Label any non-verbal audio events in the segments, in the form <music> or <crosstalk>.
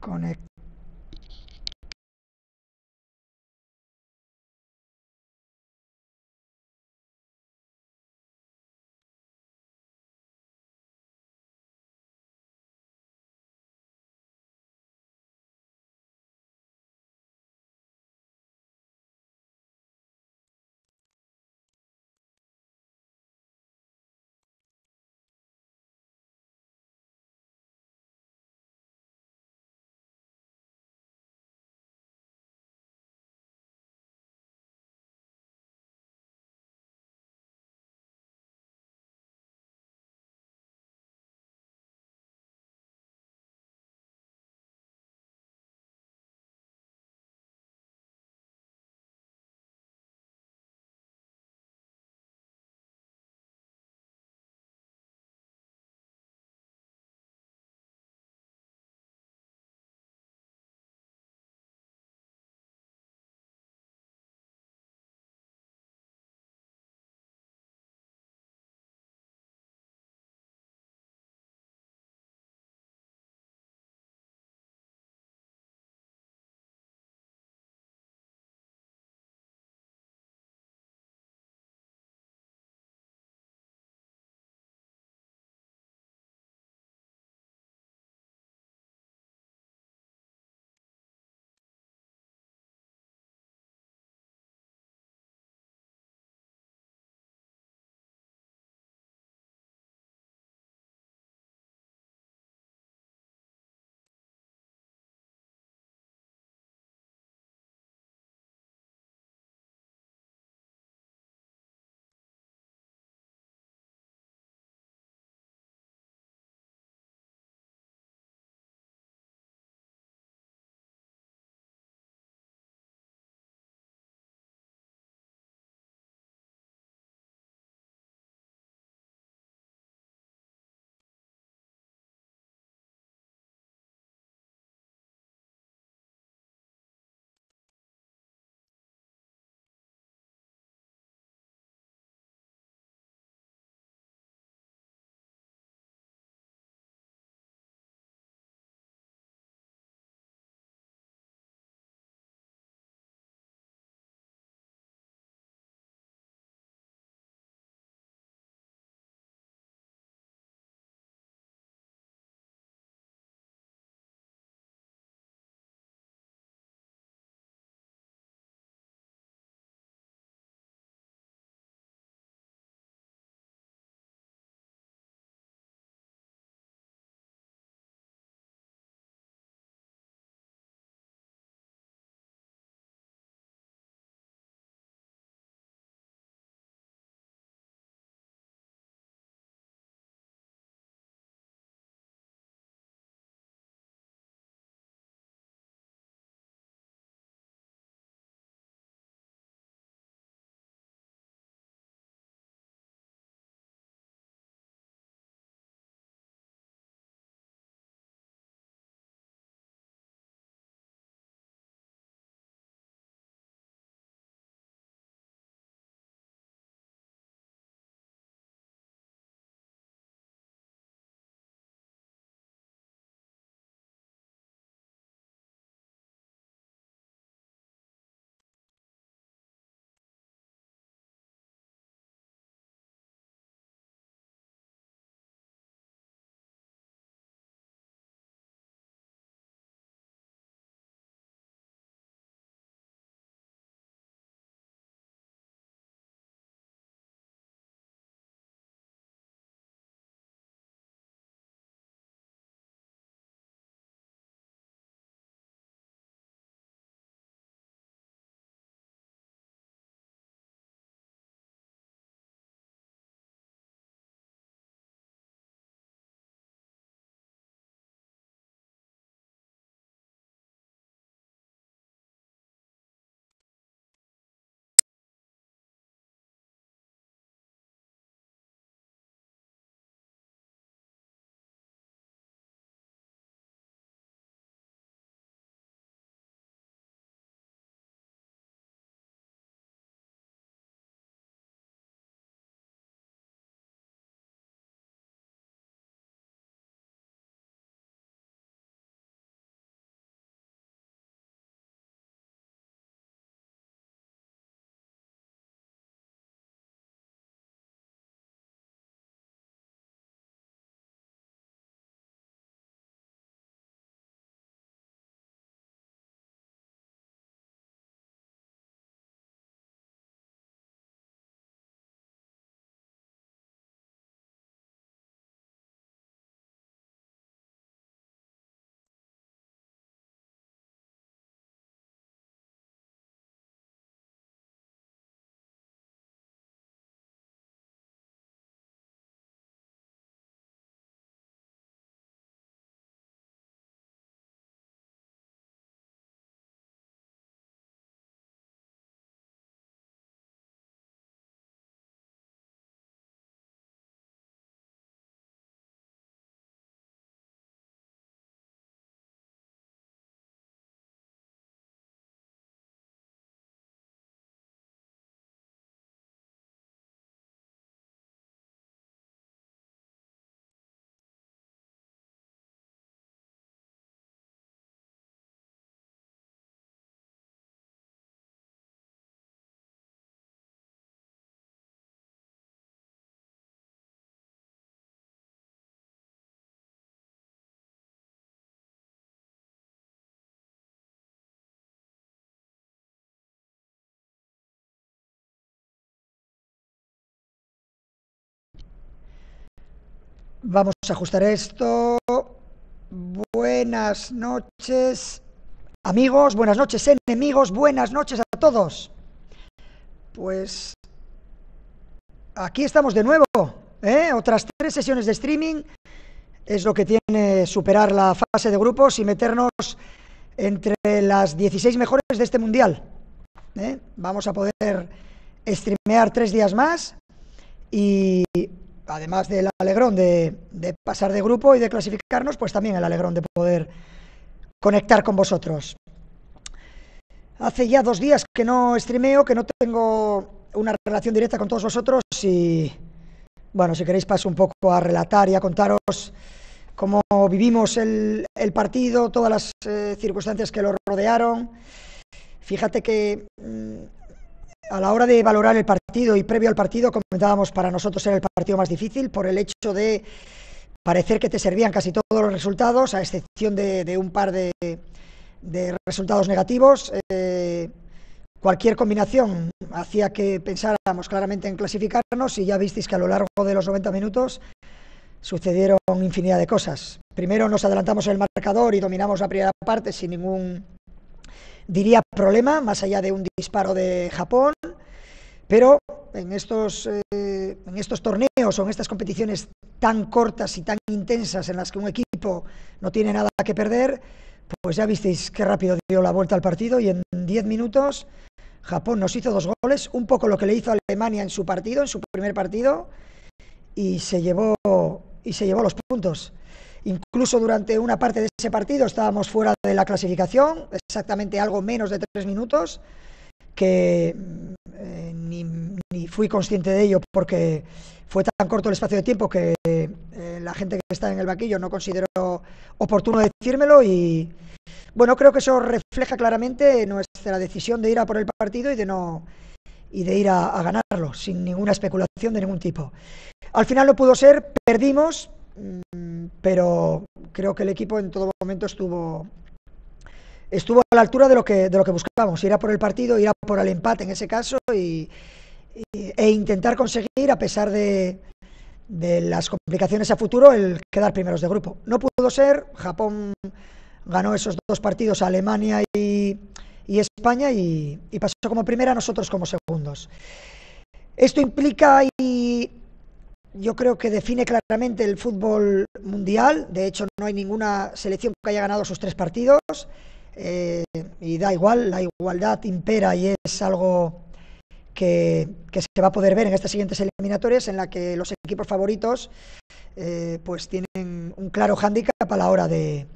conectar Vamos a ajustar esto. Buenas noches, amigos, buenas noches, enemigos, buenas noches a todos. Pues aquí estamos de nuevo, ¿eh? Otras tres sesiones de streaming es lo que tiene superar la fase de grupos y meternos entre las 16 mejores de este mundial. ¿eh? Vamos a poder streamear tres días más y además del alegrón de, pasar de grupo y de clasificarnos, pues también el alegrón de poder conectar con vosotros. Hace ya dos días que no streameo, que no tengo una relación directa con todos vosotros y, bueno, si queréis paso un poco a relatar y a contaros cómo vivimos el, partido, todas las eh, circunstancias que lo rodearon. Fíjate que mm, a la hora de valorar el partido y previo al partido, comentábamos, para nosotros era el partido más difícil por el hecho de parecer que te servían casi todos los resultados, a excepción de, un par de, resultados negativos. Eh, cualquier combinación hacía que pensáramos claramente en clasificarnos y ya visteis que a lo largo de los 90 minutos sucedieron infinidad de cosas. Primero nos adelantamos el marcador y dominamos la primera parte sin ningún diría problema, más allá de un disparo de Japón, pero en estos, eh, en estos torneos o en estas competiciones tan cortas y tan intensas en las que un equipo no tiene nada que perder, pues ya visteis qué rápido dio la vuelta al partido y en 10 minutos Japón nos hizo dos goles, un poco lo que le hizo Alemania en su partido, en su primer partido, y se llevó, y se llevó los puntos. Incluso durante una parte de ese partido estábamos fuera de la clasificación, exactamente algo menos de tres minutos, que eh, ni, fui consciente de ello porque fue tan corto el espacio de tiempo que eh, la gente que está en el vaquillo no consideró oportuno decírmelo y bueno, creo que eso refleja claramente nuestra decisión de ir a por el partido y de no y de ir a ganarlo sin ninguna especulación de ningún tipo. Al final no pudo ser, perdimos, Mm, pero creo que el equipo en todo momento estuvo estuvo a la altura de lo que de lo que buscábamos, ir a por el partido, ir a por el empate en ese caso y, e intentar conseguir a pesar de, de las complicaciones a futuro el quedar primeros de grupo. No pudo ser, Japón ganó esos dos partidos a Alemania y, y España y, y, pasó como primera, nosotros como segundos. Esto implica y yo creo que define claramente el fútbol mundial. De hecho, no hay ninguna selección que haya ganado sus tres partidos. Eh, y da igual, la igualdad impera y es algo que, se va a poder ver en estas siguientes eliminatorias en la que los equipos favoritos eh, pues tienen un claro hándicap a la hora de,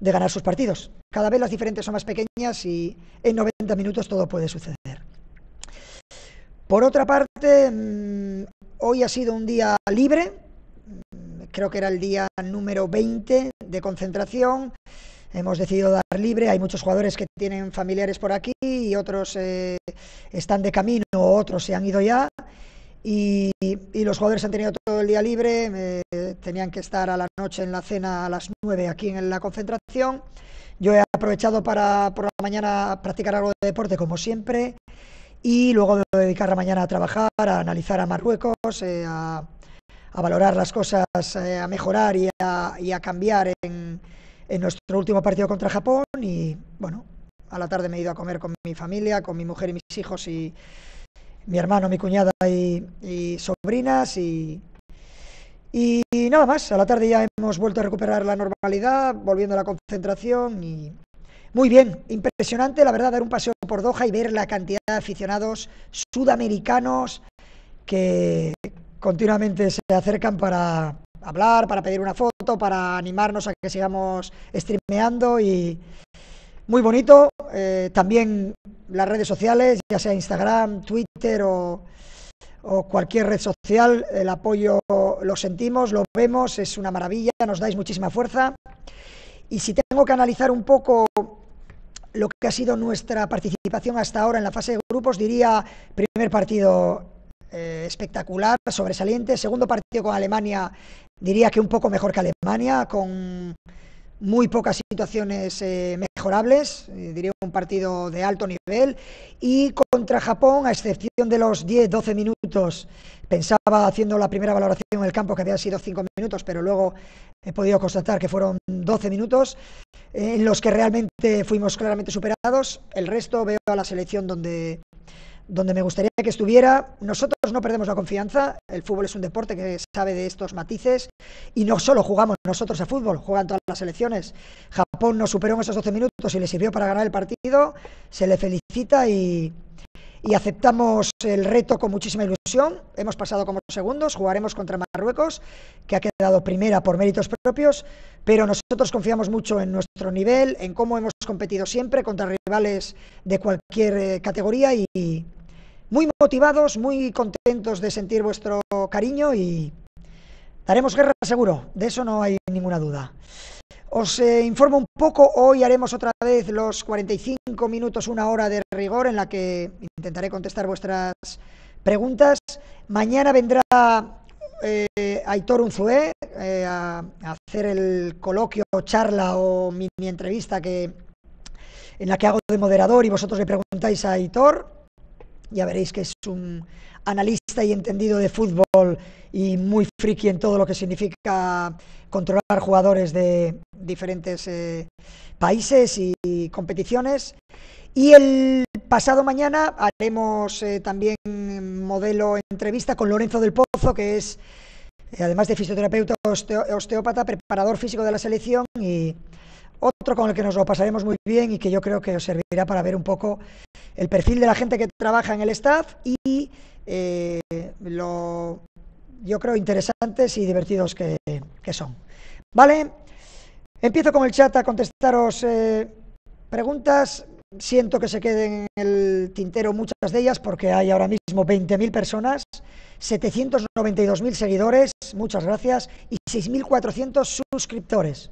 de ganar sus partidos. Cada vez las diferentes son más pequeñas y en 90 minutos todo puede suceder. Por otra parte, mm, Hoy ha sido un día libre, creo que era el día número 20 de concentración. Hemos decidido dar libre, hay muchos jugadores que tienen familiares por aquí y otros eh, están de camino, otros se han ido ya. Y, los jugadores han tenido todo el día libre, tenían que estar a la noche en la cena a las 9 aquí en la concentración. Yo he aprovechado para por la mañana practicar algo de deporte como siempre y luego dedicar la mañana a trabajar, a analizar a Marruecos, eh, a, valorar las cosas, eh, a mejorar y a, cambiar en, nuestro último partido contra Japón. Y bueno, a la tarde me he ido a comer con mi familia, con mi mujer y mis hijos y mi hermano, mi cuñada y, sobrinas y, y nada más, a la tarde ya hemos vuelto a recuperar la normalidad, volviendo a la concentración y muy bien, impresionante, la verdad, dar un paseo por Doha y ver la cantidad de aficionados sudamericanos que continuamente se acercan para hablar, para pedir una foto, para animarnos a que sigamos streameando y muy bonito. Eh, también las redes sociales, ya sea Instagram, Twitter o, o cualquier red social, el apoyo lo sentimos, lo vemos, es una maravilla, nos dais muchísima fuerza. Y si tengo que analizar un poco lo que ha sido nuestra participación hasta ahora en la fase de grupos, diría primer partido eh, espectacular, sobresaliente, segundo partido con Alemania, diría que un poco mejor que Alemania, con muy pocas situaciones eh, mejorables, eh, diría un partido de alto nivel, y contra Japón, a excepción de los 10-12 minutos, pensaba haciendo la primera valoración en el campo que había sido 5 minutos, pero luego he podido constatar que fueron 12 minutos, eh, en los que realmente fuimos claramente superados, el resto veo a la selección donde donde me gustaría que estuviera. Nosotros no perdemos la confianza, el fútbol es un deporte que sabe de estos matices y no solo jugamos nosotros a fútbol, juegan todas las selecciones. Japón nos superó en esos 12 minutos y le sirvió para ganar el partido, se le felicita y, y aceptamos el reto con muchísima ilusión. Hemos pasado como segundos, jugaremos contra Marruecos, que ha quedado primera por méritos propios, pero nosotros confiamos mucho en nuestro nivel, en cómo hemos competido siempre contra rivales de cualquier eh, categoría y, muy motivados, muy contentos de sentir vuestro cariño y daremos guerra seguro, de eso no hay ninguna duda. Os eh, informo un poco, hoy haremos otra vez los 45 minutos, una hora de rigor en la que intentaré contestar vuestras preguntas. Mañana vendrá eh, Aitor Unzué eh, a, hacer el coloquio, charla o mini entrevista que, en la que hago de moderador y vosotros le preguntáis a Aitor. Ya veréis que es un analista y entendido de fútbol y muy friki en todo lo que significa controlar jugadores de diferentes eh, países y competiciones. Y el pasado mañana haremos eh, también modelo entrevista con Lorenzo del Pozo, que es, eh, además de fisioterapeuta, osteópata, preparador físico de la selección y otro con el que nos lo pasaremos muy bien y que yo creo que os servirá para ver un poco el perfil de la gente que trabaja en el staff y eh, lo, yo creo, interesantes y divertidos que, son. Vale, empiezo con el chat a contestaros eh, preguntas. Siento que se queden en el tintero muchas de ellas porque hay ahora mismo 20.000 personas, 792.000 seguidores, muchas gracias, y 6.400 suscriptores.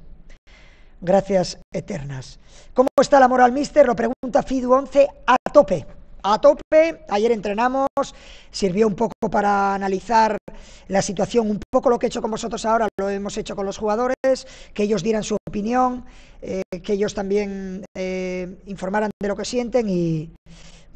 Gracias eternas. ¿Cómo está la moral, mister? Lo pregunta Fidu11 a tope. A tope, ayer entrenamos, sirvió un poco para analizar la situación, un poco lo que he hecho con vosotros ahora, lo hemos hecho con los jugadores, que ellos dieran su opinión, eh, que ellos también eh, informaran de lo que sienten y,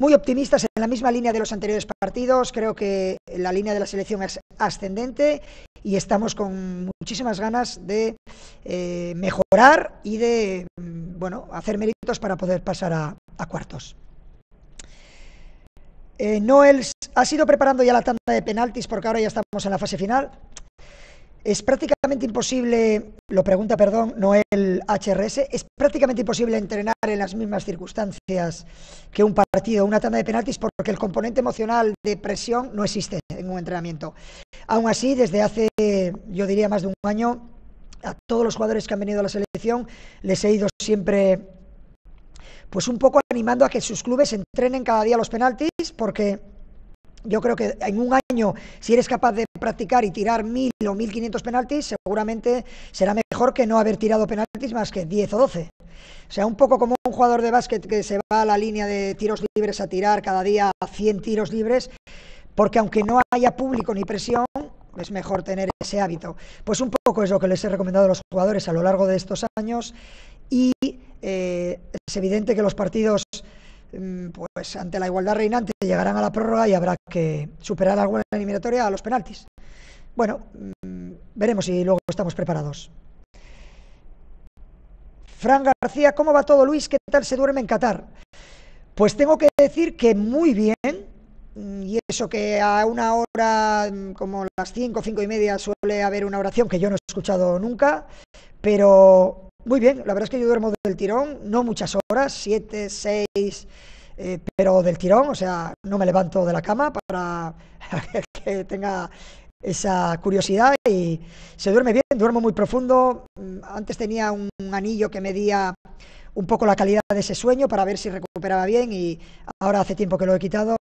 muy optimistas en la misma línea de los anteriores partidos. Creo que la línea de la selección es ascendente y estamos con muchísimas ganas de eh, mejorar y de mm, bueno, hacer méritos para poder pasar a, cuartos. Eh, Noel ha sido preparando ya la tanda de penaltis porque ahora ya estamos en la fase final. Es prácticamente imposible, lo pregunta, perdón, Noel HRS, es prácticamente imposible entrenar en las mismas circunstancias que un partido, una tanda de penaltis, porque el componente emocional de presión no existe en un entrenamiento. Aún así, desde hace, yo diría, más de un año, a todos los jugadores que han venido a la selección les he ido siempre, pues un poco animando a que sus clubes entrenen cada día los penaltis, porque yo creo que en un año, si eres capaz de practicar y tirar mil o mil quinientos penaltis, seguramente será mejor que no haber tirado penaltis más que diez o doce. O sea, un poco como un jugador de básquet que se va a la línea de tiros libres a tirar cada día 100 tiros libres, porque aunque no haya público ni presión, es mejor tener ese hábito. Pues un poco es lo que les he recomendado a los jugadores a lo largo de estos años y eh, es evidente que los partidos pues ante la igualdad reinante llegarán a la prórroga y habrá que superar alguna eliminatoria a los penaltis. Bueno, mm, veremos si luego estamos preparados. Fran García, ¿cómo va todo Luis? ¿Qué tal se duerme en Qatar? Pues tengo que decir que muy bien, mm, y eso que a una hora como las cinco, cinco y media suele haber una oración que yo no he escuchado nunca, pero muy bien, la verdad es que yo duermo del tirón, no muchas horas, siete, seis, eh, pero del tirón, o sea, no me levanto de la cama para <laughs> que tenga esa curiosidad y se duerme bien, duermo muy profundo. Mm, antes tenía un anillo que medía un poco la calidad de ese sueño para ver si recuperaba bien y ahora hace tiempo que lo he quitado.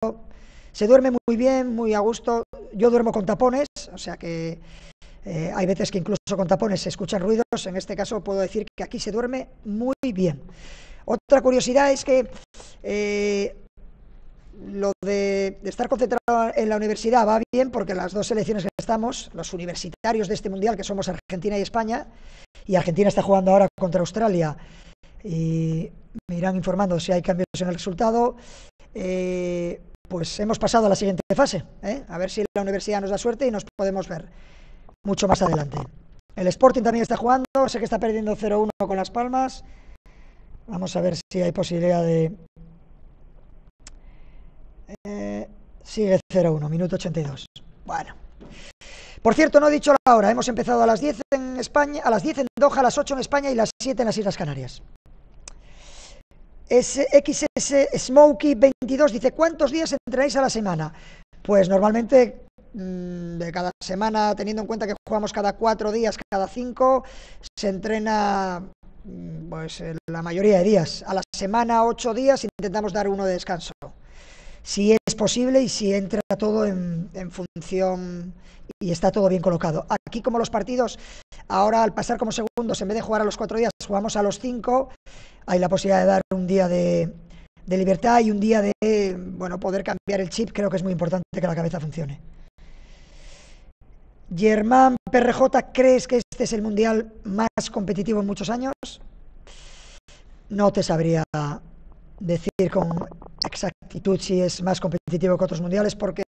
Se duerme muy bien, muy a gusto. Yo duermo con tapones, o sea que eh, hay veces que incluso con tapones se escuchan ruidos, en este caso puedo decir que aquí se duerme muy bien. Otra curiosidad es que eh, lo de, estar concentrado en la universidad va bien porque las dos selecciones que estamos, los universitarios de este mundial, que somos Argentina y España, y Argentina está jugando ahora contra Australia y me irán informando si hay cambios en el resultado. Eh, pues hemos pasado a la siguiente fase. A ver si la universidad nos da suerte y nos podemos ver mucho más adelante. El Sporting también está jugando, sé que está perdiendo 0-1 con Las Palmas. Vamos a ver si hay posibilidad de... Eh, sigue 0-1, minuto 82. Bueno. Por cierto, no he dicho la hora, hemos empezado a las 10 en España, a las 10 en Doha, a las 8 en España y las 7 en las Islas Canarias. XS Smokey 22 dice, ¿cuántos días entrenáis a la semana? Pues normalmente de cada semana, teniendo en cuenta que jugamos cada cuatro días, cada cinco, se entrena mm, pues la mayoría de días. A la semana, ocho días, intentamos dar uno de descanso. Si es posible y si entra todo en, función y está todo bien colocado. Aquí como los partidos, ahora al pasar como segundos, en vez de jugar a los cuatro días, jugamos a los cinco, hay la posibilidad de dar un día de, libertad y un día de bueno poder cambiar el chip. Creo que es muy importante que la cabeza funcione. Germán PRJ, ¿crees que este es el mundial más competitivo en muchos años? No te sabría decir con exactitud si es más competitivo que otros mundiales, porque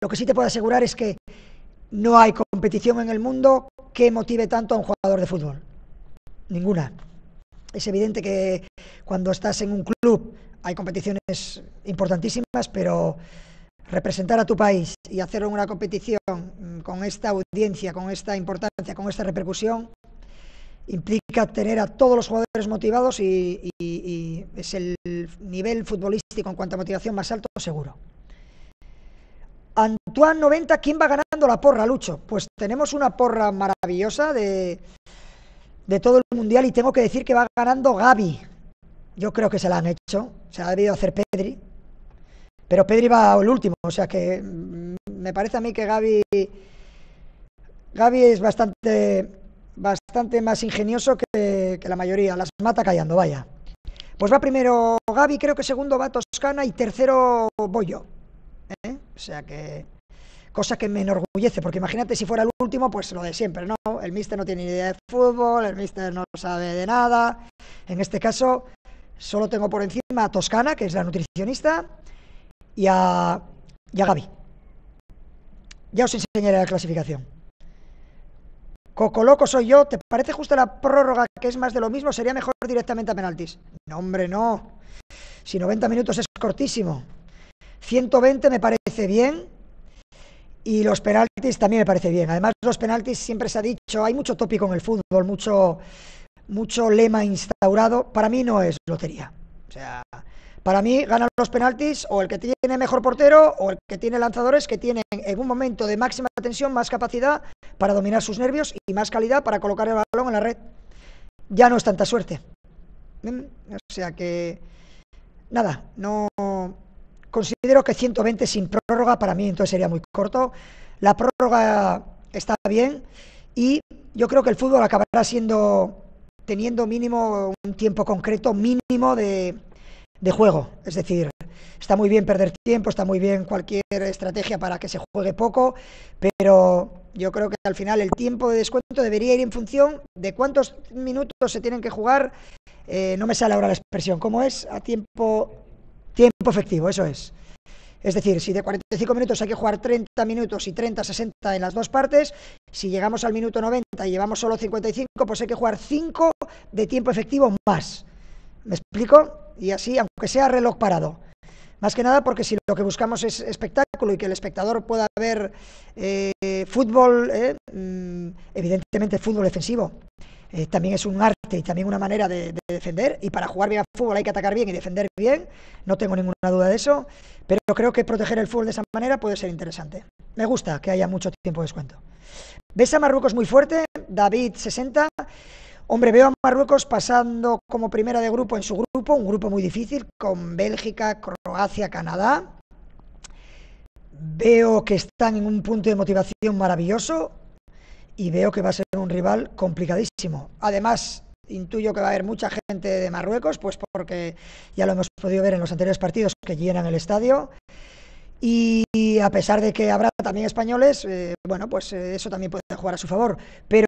lo que sí te puedo asegurar es que no hay competición en el mundo que motive tanto a un jugador de fútbol. Ninguna. Es evidente que cuando estás en un club hay competiciones importantísimas, pero representar a tu país y hacer una competición con esta audiencia, con esta importancia, con esta repercusión, implica tener a todos los jugadores motivados y, es el nivel futbolístico en cuanto a motivación más alto seguro. Antoine 90, ¿quién va ganando la porra, Lucho? Pues tenemos una porra maravillosa de de todo el mundial y tengo que decir que va ganando Gaby. Yo creo que se la han hecho, se ha debido hacer Pedri, pero Pedri va al último, o sea que mm, me parece a mí que Gaby Gaby es bastante bastante más ingenioso que, la mayoría, las mata callando, vaya. Pues va primero Gaby, creo que segundo va Toscana y tercero yo. ¿eh? O sea que cosa que me enorgullece, porque imagínate si fuera el último, pues lo de siempre, ¿no? El mister no tiene ni idea de fútbol, el mister no sabe de nada. En este caso, solo tengo por encima a Toscana, que es la nutricionista, y a, y Gaby. Ya os enseñaré la clasificación. Coco loco soy yo, ¿te parece justo la prórroga que es más de lo mismo? Sería mejor directamente a penaltis. No, hombre, no. Si 90 minutos es cortísimo. 120 me parece bien, y los penaltis también me parece bien. Además, los penaltis siempre se ha dicho, hay mucho tópico en el fútbol, mucho, mucho lema instaurado. Para mí no es lotería. O sea, para mí ganan los penaltis o el que tiene mejor portero o el que tiene lanzadores que tienen en un momento de máxima tensión más capacidad para dominar sus nervios y más calidad para colocar el balón en la red. Ya no es tanta suerte. ¿Mm? O sea que, nada, no, Considero que 120 sin prórroga para mí entonces sería muy corto. La prórroga está bien y yo creo que el fútbol acabará siendo teniendo mínimo un tiempo concreto mínimo de, de juego. Es decir, está muy bien perder tiempo, está muy bien cualquier estrategia para que se juegue poco, pero yo creo que al final el tiempo de descuento debería ir en función de cuántos minutos se tienen que jugar. Eh, no me sale ahora la expresión. ¿Cómo es? A tiempo Tiempo efectivo, eso es. Es decir, si de 45 minutos hay que jugar 30 minutos y 30, 60 en las dos partes, si llegamos al minuto 90 y llevamos solo 55, pues hay que jugar 5 de tiempo efectivo más. ¿Me explico? Y así, aunque sea reloj parado. Más que nada porque si lo que buscamos es espectáculo y que el espectador pueda ver eh, fútbol, eh, mm, evidentemente fútbol defensivo, eh, también es un arte y también una manera de, defender. Y para jugar bien al fútbol hay que atacar bien y defender bien. No tengo ninguna duda de eso. Pero creo que proteger el fútbol de esa manera puede ser interesante. Me gusta que haya mucho tiempo de descuento. ¿Ves a Marruecos muy fuerte? David 60. Hombre, veo a Marruecos pasando como primera de grupo en su grupo, un grupo muy difícil, con Bélgica, Croacia, Canadá. Veo que están en un punto de motivación maravilloso y veo que va a ser un rival complicadísimo. Además, intuyo que va a haber mucha gente de Marruecos, pues porque ya lo hemos podido ver en los anteriores partidos que llenan el estadio. Y a pesar de que habrá también españoles, eh, bueno, pues eh, eso también puede jugar a su favor. Pero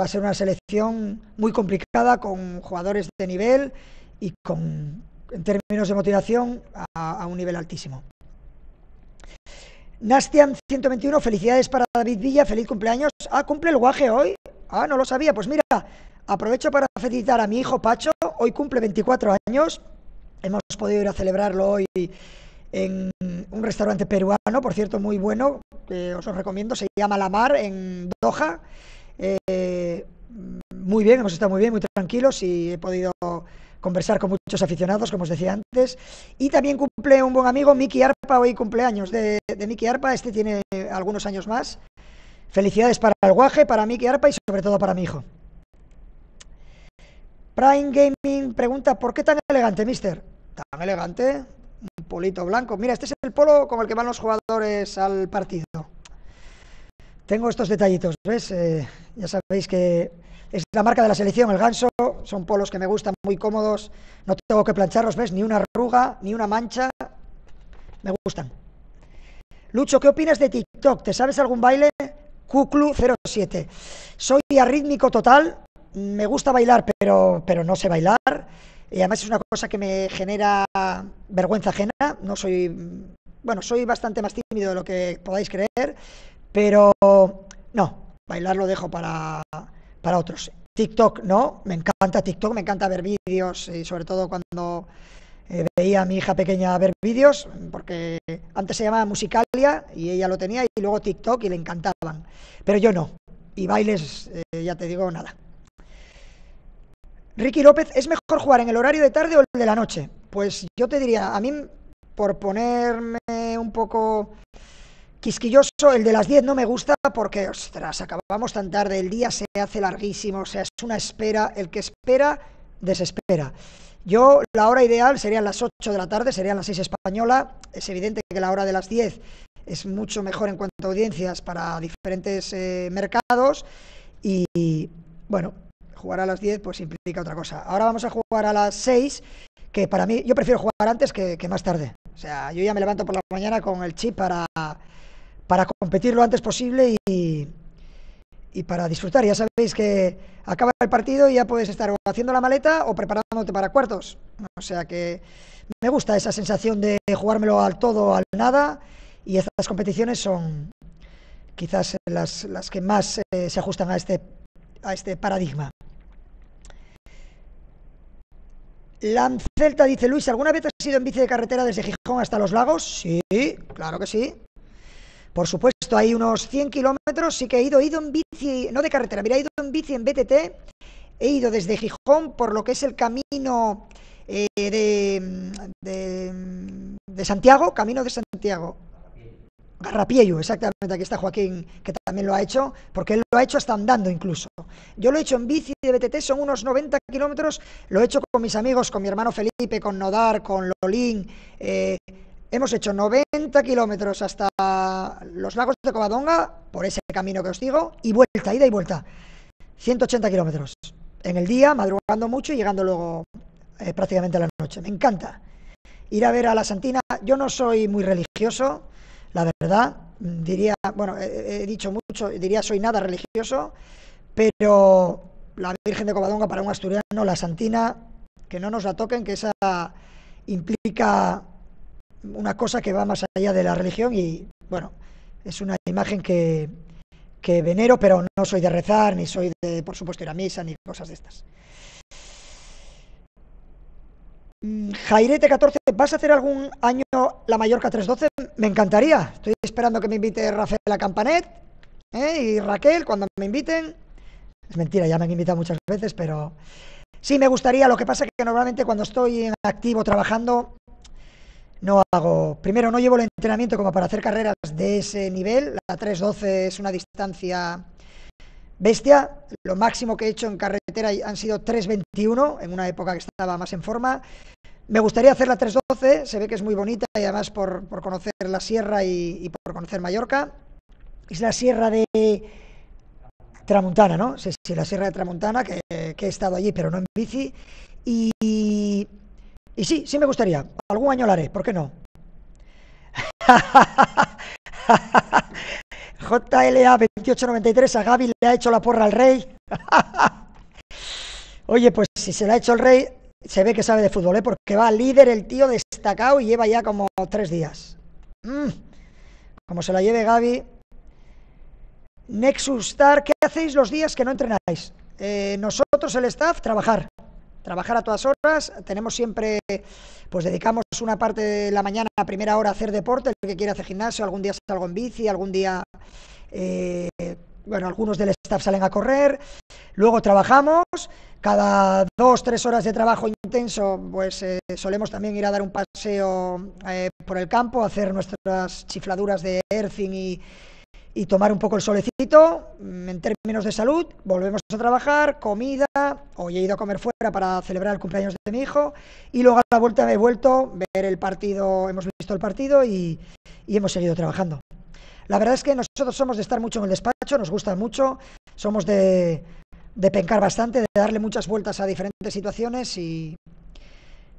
va a ser una selección muy complicada con jugadores de nivel y con, en términos de motivación, a, a un nivel altísimo. Nastian 121, felicidades para David Villa, feliz cumpleaños. Ah, cumple el guaje hoy. Ah, no lo sabía. Pues mira, aprovecho para felicitar a mi hijo Pacho, hoy cumple 24 años. Hemos podido ir a celebrarlo hoy en un restaurante peruano, por cierto, muy bueno, que os lo recomiendo, se llama La Mar, en Doha. Eh, muy bien, hemos estado muy bien, muy tranquilos y he podido conversar con muchos aficionados, como os decía antes. Y también cumple un buen amigo, Miki Arpa, hoy cumpleaños de, de Miki Arpa, este tiene algunos años más. Felicidades para el guaje, para Miki Arpa y sobre todo para mi hijo. Prime Gaming pregunta, ¿por qué tan elegante, mister? Tan elegante, un polito blanco. Mira, este es el polo con el que van los jugadores al partido. Tengo estos detallitos, ¿ves? Eh, ya sabéis que es la marca de la selección, el ganso. Son polos que me gustan, muy cómodos. No tengo que plancharlos, ¿ves? Ni una arruga, ni una mancha. Me gustan. Lucho, ¿qué opinas de TikTok? ¿Te sabes algún baile? Cuclu07. Soy arrítmico total. Me gusta bailar, pero, pero no sé bailar. Y además es una cosa que me genera vergüenza ajena. No soy. Bueno, soy bastante más tímido de lo que podáis creer. Pero no, bailar lo dejo para, para otros. TikTok no, me encanta TikTok, me encanta ver vídeos y sobre todo cuando eh, veía a mi hija pequeña ver vídeos, porque antes se llamaba Musicalia y ella lo tenía y luego TikTok y le encantaban. Pero yo no. Y bailes, eh, ya te digo, nada. Ricky López, ¿es mejor jugar en el horario de tarde o el de la noche? Pues yo te diría, a mí, por ponerme un poco quisquilloso, el de las 10 no me gusta porque, ostras, acabamos tan tarde, el día se hace larguísimo, o sea, es una espera, el que espera, desespera. Yo, la hora ideal serían las 8 de la tarde, serían las 6 española, es evidente que la hora de las 10 es mucho mejor en cuanto a audiencias para diferentes eh, mercados y, bueno, jugar a las 10 pues implica otra cosa. Ahora vamos a jugar a las 6, que para mí, yo prefiero jugar antes que, más tarde. O sea, yo ya me levanto por la mañana con el chip para para competir lo antes posible y, y para disfrutar. Ya sabéis que acaba el partido y ya puedes estar haciendo la maleta o preparándote para cuartos. O sea que me gusta esa sensación de jugármelo al todo, al nada, y estas competiciones son quizás las, las que más eh, se ajustan a este, a este paradigma. Celta dice Luis, ¿alguna vez has ido en bici de carretera desde Gijón hasta los lagos? Sí, claro que sí. Por supuesto, hay unos 100 kilómetros, sí que he ido, he ido en bici, no de carretera, mira, he ido en bici en BTT, he ido desde Gijón por lo que es el camino eh, de, de, Santiago, camino de Santiago. Garrapiello, exactamente, aquí está Joaquín, que también lo ha hecho, porque él lo ha hecho hasta andando incluso. Yo lo he hecho en bici de BTT, son unos 90 kilómetros, lo he hecho con mis amigos, con mi hermano Felipe, con Nodar, con Lolín, eh, Hemos hecho 90 kilómetros hasta los lagos de Covadonga, por ese camino que os digo, y vuelta, ida y vuelta. 180 kilómetros en el día, madrugando mucho y llegando luego eh, prácticamente a la noche. Me encanta ir a ver a la Santina. Yo no soy muy religioso, la verdad. Diría, bueno, he, dicho mucho, diría soy nada religioso, pero la Virgen de Covadonga para un asturiano, la Santina, que no nos la toquen, que esa implica una cosa que va más allá de la religión y, bueno, es una imagen que, que venero, pero no soy de rezar, ni soy de, por supuesto, ir a misa, ni cosas de estas. Mm, Jairete 14, ¿vas a hacer algún año la Mallorca 312? Me encantaría. Estoy esperando que me invite Rafael a Campanet ¿eh? y Raquel cuando me inviten. Es mentira, ya me han invitado muchas veces, pero sí me gustaría. Lo que pasa es que normalmente cuando estoy en activo trabajando no hago, primero no llevo el entrenamiento como para hacer carreras de ese nivel, la 312 es una distancia bestia, lo máximo que he hecho en carretera han sido 321 en una época que estaba más en forma. Me gustaría hacer la 312, se ve que es muy bonita y además por, conocer la sierra y, por conocer Mallorca. Es la sierra de Tramuntana, ¿no? Sí, sí, la sierra de Tramuntana, que, he estado allí, pero no en bici. Y y sí, sí me gustaría. Algún año lo haré, ¿por qué no? <laughs> JLA 2893, a Gaby le ha hecho la porra al rey. <laughs> Oye, pues si se la ha hecho el rey, se ve que sabe de fútbol, ¿eh? porque va líder el tío destacado y lleva ya como tres días. Mm. Como se la lleve Gaby. Nexus Star, ¿qué hacéis los días que no entrenáis? Eh, nosotros, el staff, trabajar. Trabajar a todas horas. Tenemos siempre, pues dedicamos una parte de la mañana, a primera hora, a hacer deporte. El que quiere hacer gimnasio, algún día salgo en bici, algún día eh, bueno, algunos del staff salen a correr, luego trabajamos, cada dos, tres horas de trabajo intenso, pues eh, solemos también ir a dar un paseo eh, por el campo, hacer nuestras chifladuras de earthing y, y tomar un poco el solecito, mm, en términos de salud, volvemos a trabajar, comida, hoy he ido a comer fuera para celebrar el cumpleaños de mi hijo, y luego a la vuelta me he vuelto, a ver el partido, hemos visto el partido y hemos seguido trabajando. La verdad es que nosotros somos de estar mucho en el despacho, nos gusta mucho, somos de, de pencar bastante, de darle muchas vueltas a diferentes situaciones y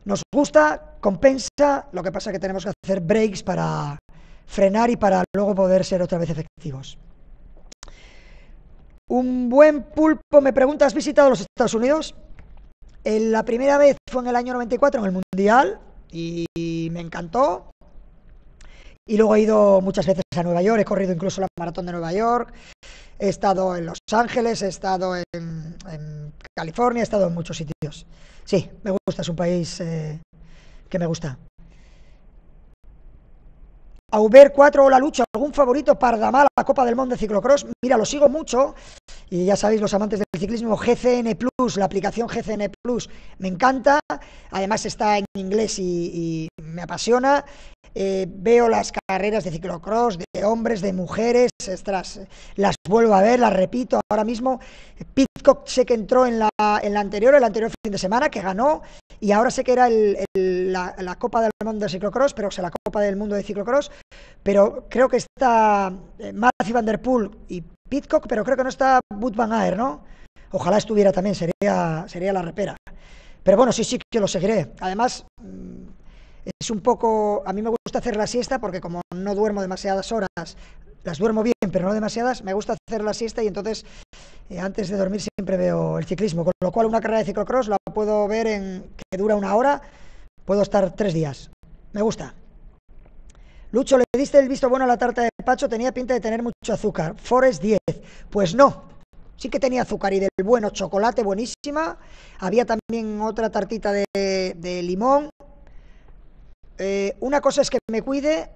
nos gusta, compensa, lo que pasa es que tenemos que hacer breaks para frenar y para luego poder ser otra vez efectivos. Un buen pulpo me pregunta, ¿has visitado los Estados Unidos? la primera vez fue en el año 94 en el Mundial y me encantó. Y luego he ido muchas veces a Nueva York, he corrido incluso la maratón de Nueva York, he estado en Los Ángeles, he estado en, California, he estado en muchos sitios. Sí, me gusta, es un país eh, que me gusta. Auber 4, la lucha, ¿algún favorito para Damal, la Copa del Mundo de Ciclocross? Mira, lo sigo mucho y ya sabéis, los amantes del ciclismo, GCN Plus, la aplicación GCN Plus, me encanta. Además está en inglés y me apasiona. Eh, veo las carreras de ciclocross de hombres, de mujeres, las vuelvo a ver, las repito ahora mismo. Pitcock sé que entró en la, en la anterior, el anterior fin de semana, que ganó, y ahora sé que era la, Copa del Mundo de Ciclocross, pero o sea, la Copa del Mundo de Ciclocross, pero creo que está eh, Matthew Van Der Poel y Pitcock, pero creo que no está Wout Van Aert, ¿no? Ojalá estuviera también, sería, sería la repera. Pero bueno, sí, sí que lo seguiré. Además, mm, es un poco, a mí me gusta hacer la siesta porque como no duermo demasiadas horas, las duermo bien, pero no demasiadas, me gusta hacer la siesta y entonces eh, antes de dormir siempre veo el ciclismo, con lo cual una carrera de ciclocross la puedo ver en que dura una hora, puedo estar tres días. Me gusta. Lucho, ¿le diste el visto bueno a la tarta de Pacho? Tenía pinta de tener mucho azúcar. Forest 10. Pues no. Sí que tenía azúcar y del bueno chocolate, buenísima. Había también otra tartita de, limón eh, una cosa es que me cuide,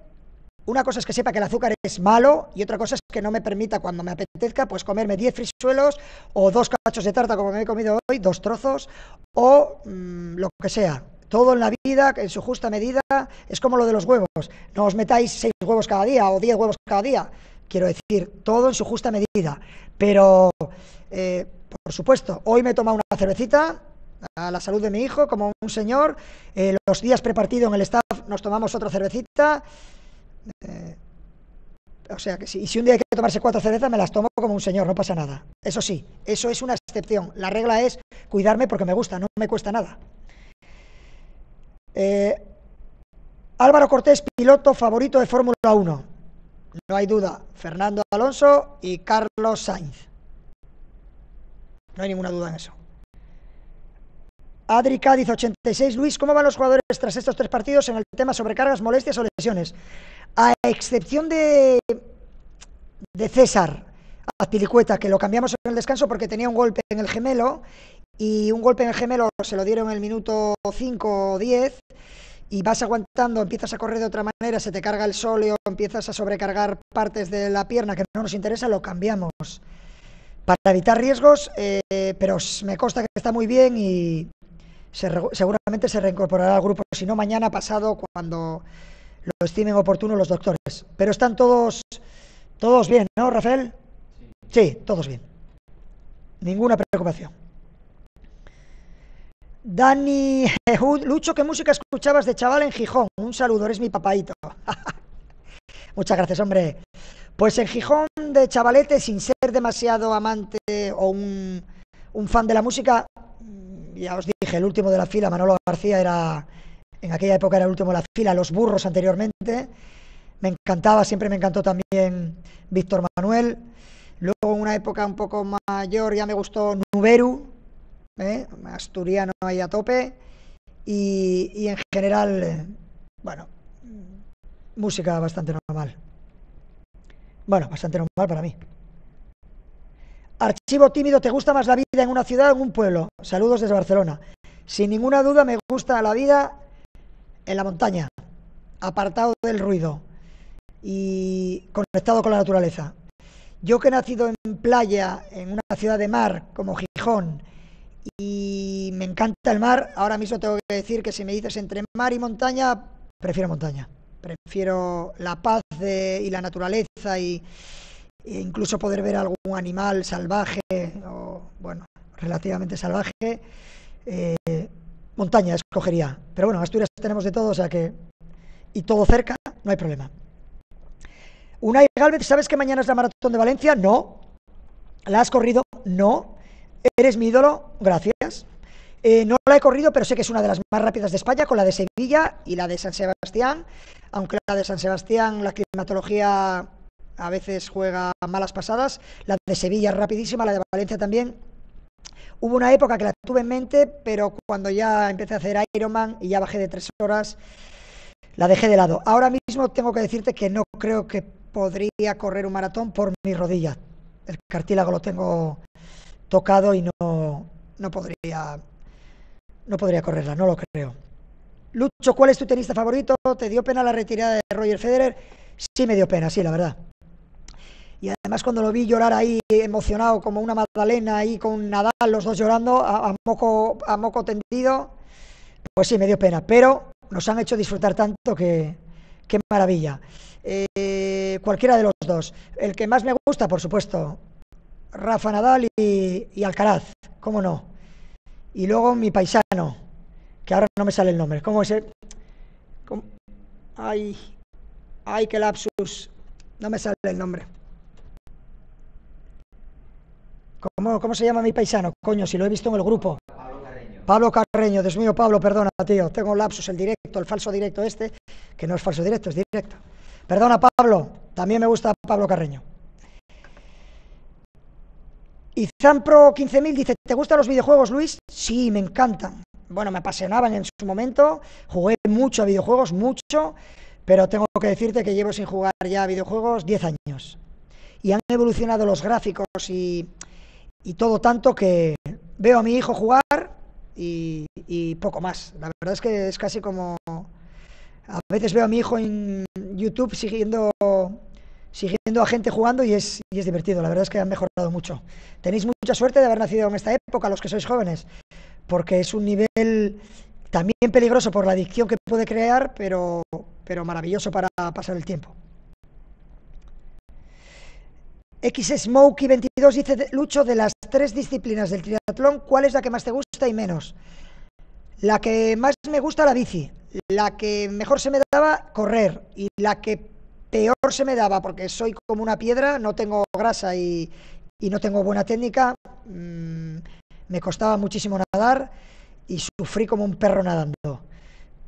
una cosa es que sepa que el azúcar es malo y otra cosa es que no me permita cuando me apetezca pues comerme 10 frisuelos o dos cachos de tarta como me he comido hoy, dos trozos o mm, lo que sea. Todo en la vida, en su justa medida, es como lo de los huevos. No os metáis 6 huevos cada día o 10 huevos cada día. Quiero decir, todo en su justa medida. Pero, eh, por supuesto, hoy me he tomado una cervecita, a la salud de mi hijo, como un señor. Eh, los días prepartido en el staff nos tomamos otra cervecita. Eh, o sea que si, si un día hay que tomarse cuatro cervezas, me las tomo como un señor, no pasa nada. Eso sí, eso es una excepción. La regla es cuidarme porque me gusta, no me cuesta nada. Eh, Álvaro Cortés, piloto favorito de Fórmula 1. No hay duda, Fernando Alonso y Carlos Sainz. No hay ninguna duda en eso. Adri Cádiz 86. Luis, ¿cómo van los jugadores tras estos tres partidos en el tema sobrecargas, molestias o lesiones? A excepción de, de César Azpilicueta, que lo cambiamos en el descanso porque tenía un golpe en el gemelo y un golpe en el gemelo se lo dieron en el minuto 5 o 10 y vas aguantando, empiezas a correr de otra manera, se te carga el sóleo, empiezas a sobrecargar partes de la pierna que no nos interesa, lo cambiamos para evitar riesgos, eh, pero me consta que está muy bien y, seguramente se reincorporará al grupo, si no mañana pasado, cuando lo estimen oportuno los doctores. Pero están todos, todos bien, ¿no, Rafael? Sí, todos bien. Ninguna preocupación. Dani Lucho, ¿qué música escuchabas de chaval en Gijón? Un saludo, eres mi papaito. <laughs> Muchas gracias, hombre. Pues en Gijón de chavalete, sin ser demasiado amante o un, un fan de la música, ya os dije, el último de la fila, Manolo García era, en aquella época era el último de la fila, los burros anteriormente, me encantaba, siempre me encantó también Víctor Manuel. Luego en una época un poco mayor ya me gustó Nuberu, ¿eh? asturiano ahí a tope. Y, en general, bueno, música bastante normal. Bueno, bastante normal para mí. Archivo tímido, ¿te gusta más la vida en una ciudad o en un pueblo? Saludos desde Barcelona. Sin ninguna duda me gusta la vida en la montaña, apartado del ruido y conectado con la naturaleza. Yo que he nacido en playa, en una ciudad de mar como Gijón, y me encanta el mar, ahora mismo tengo que decir que si me dices entre mar y montaña, prefiero montaña. Prefiero la paz y la naturaleza y e incluso poder ver algún animal salvaje o, bueno, relativamente salvaje. Eh, montaña escogería. Pero bueno, en Asturias tenemos de todo, o sea que... Y todo cerca, no hay problema. Unai Galvez, ¿sabes que mañana es la maratón de Valencia? No. ¿La has corrido? No. ¿Eres mi ídolo? Gracias. Eh, no la he corrido, pero sé que es una de las más rápidas de España, con la de Sevilla y la de San Sebastián. Aunque la de San Sebastián, la climatología a veces juega malas pasadas. La de Sevilla es rapidísima, la de Valencia también. Hubo una época que la tuve en mente, pero cuando ya empecé a hacer Ironman y ya bajé de tres horas, la dejé de lado. Ahora mismo tengo que decirte que no creo que podría correr un maratón por mi rodilla. El cartílago lo tengo tocado y no, no podría no podría correrla, no lo creo. Lucho, ¿cuál es tu tenista favorito? ¿Te dio pena la retirada de Roger Federer? Sí me dio pena, sí, la verdad. Y además cuando lo vi llorar ahí emocionado como una Magdalena ahí con Nadal, los dos llorando a, moco, a moco tendido, pues sí, me dio pena. Pero nos han hecho disfrutar tanto que qué maravilla. Eh, cualquiera de los dos. El que más me gusta, por supuesto, Rafa Nadal y, Alcaraz, cómo no. Y luego mi paisano, que ahora no me sale el nombre. ¿Cómo es? Ay, ay, qué lapsus. No me sale el nombre. ¿Cómo, ¿Cómo se llama mi paisano? Coño, si lo he visto en el grupo. Pablo Carreño. Pablo Carreño, Dios mío, Pablo, perdona, tío. Tengo lapsus, el directo, el falso directo este, que no es falso directo, es directo. Perdona, Pablo, también me gusta Pablo Carreño. Y Zampro 15.000 dice, ¿te gustan los videojuegos, Luis? Sí, me encantan. Bueno, me apasionaban en su momento, jugué mucho a videojuegos, mucho, pero tengo que decirte que llevo sin jugar ya a videojuegos 10 años. Y han evolucionado los gráficos y, todo tanto que veo a mi hijo jugar y, y, poco más. La verdad es que es casi como... A veces veo a mi hijo en YouTube siguiendo siguiendo a gente jugando y es, y es divertido. La verdad es que han mejorado mucho. Tenéis mucha suerte de haber nacido en esta época, los que sois jóvenes, porque es un nivel también peligroso por la adicción que puede crear, pero, pero maravilloso para pasar el tiempo. X Smokey 22 dice Lucho de las tres disciplinas del triatlón, ¿cuál es la que más te gusta y menos? La que más me gusta la bici, la que mejor se me daba correr y la que peor se me daba porque soy como una piedra, no tengo grasa y, no tengo buena técnica, mm, me costaba muchísimo nadar y sufrí como un perro nadando.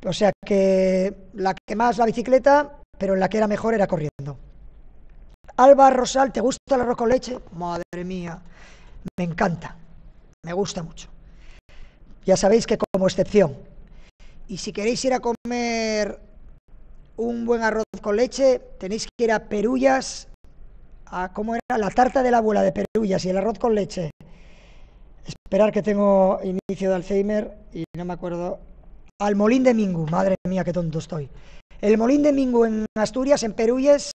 O sea que la que más la bicicleta, pero la que era mejor era corriendo. Alba Rosal, ¿te gusta el arroz con leche? Madre mía, me encanta, me gusta mucho. Ya sabéis que como excepción. Y si queréis ir a comer un buen arroz con leche, tenéis que ir a Perullas, a cómo era la tarta de la abuela de Perullas y el arroz con leche. Esperar que tengo inicio de Alzheimer y no me acuerdo. Al Molín de Mingu, madre mía, qué tonto estoy. El Molín de Mingu en Asturias, en Perulles,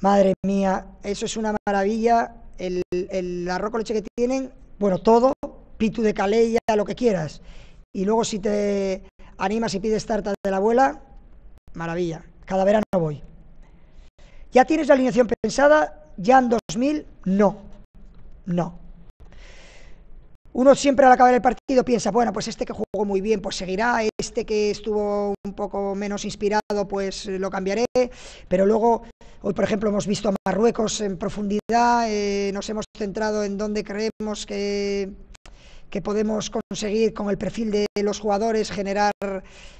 madre mía, eso es una maravilla. El, el arroz con leche que tienen, bueno, todo, pitu de calella, lo que quieras. Y luego si te animas y pides tarta de la abuela, Maravilla. Cada verano voy. ¿Ya tienes la alineación pensada? ¿Ya en 2000? No. No. Uno siempre al acabar el partido piensa, bueno, pues este que jugó muy bien, pues seguirá, este que estuvo un poco menos inspirado, pues lo cambiaré, pero luego, hoy por ejemplo hemos visto a Marruecos en profundidad, eh, nos hemos centrado en dónde creemos que, que podemos conseguir con el perfil de los jugadores generar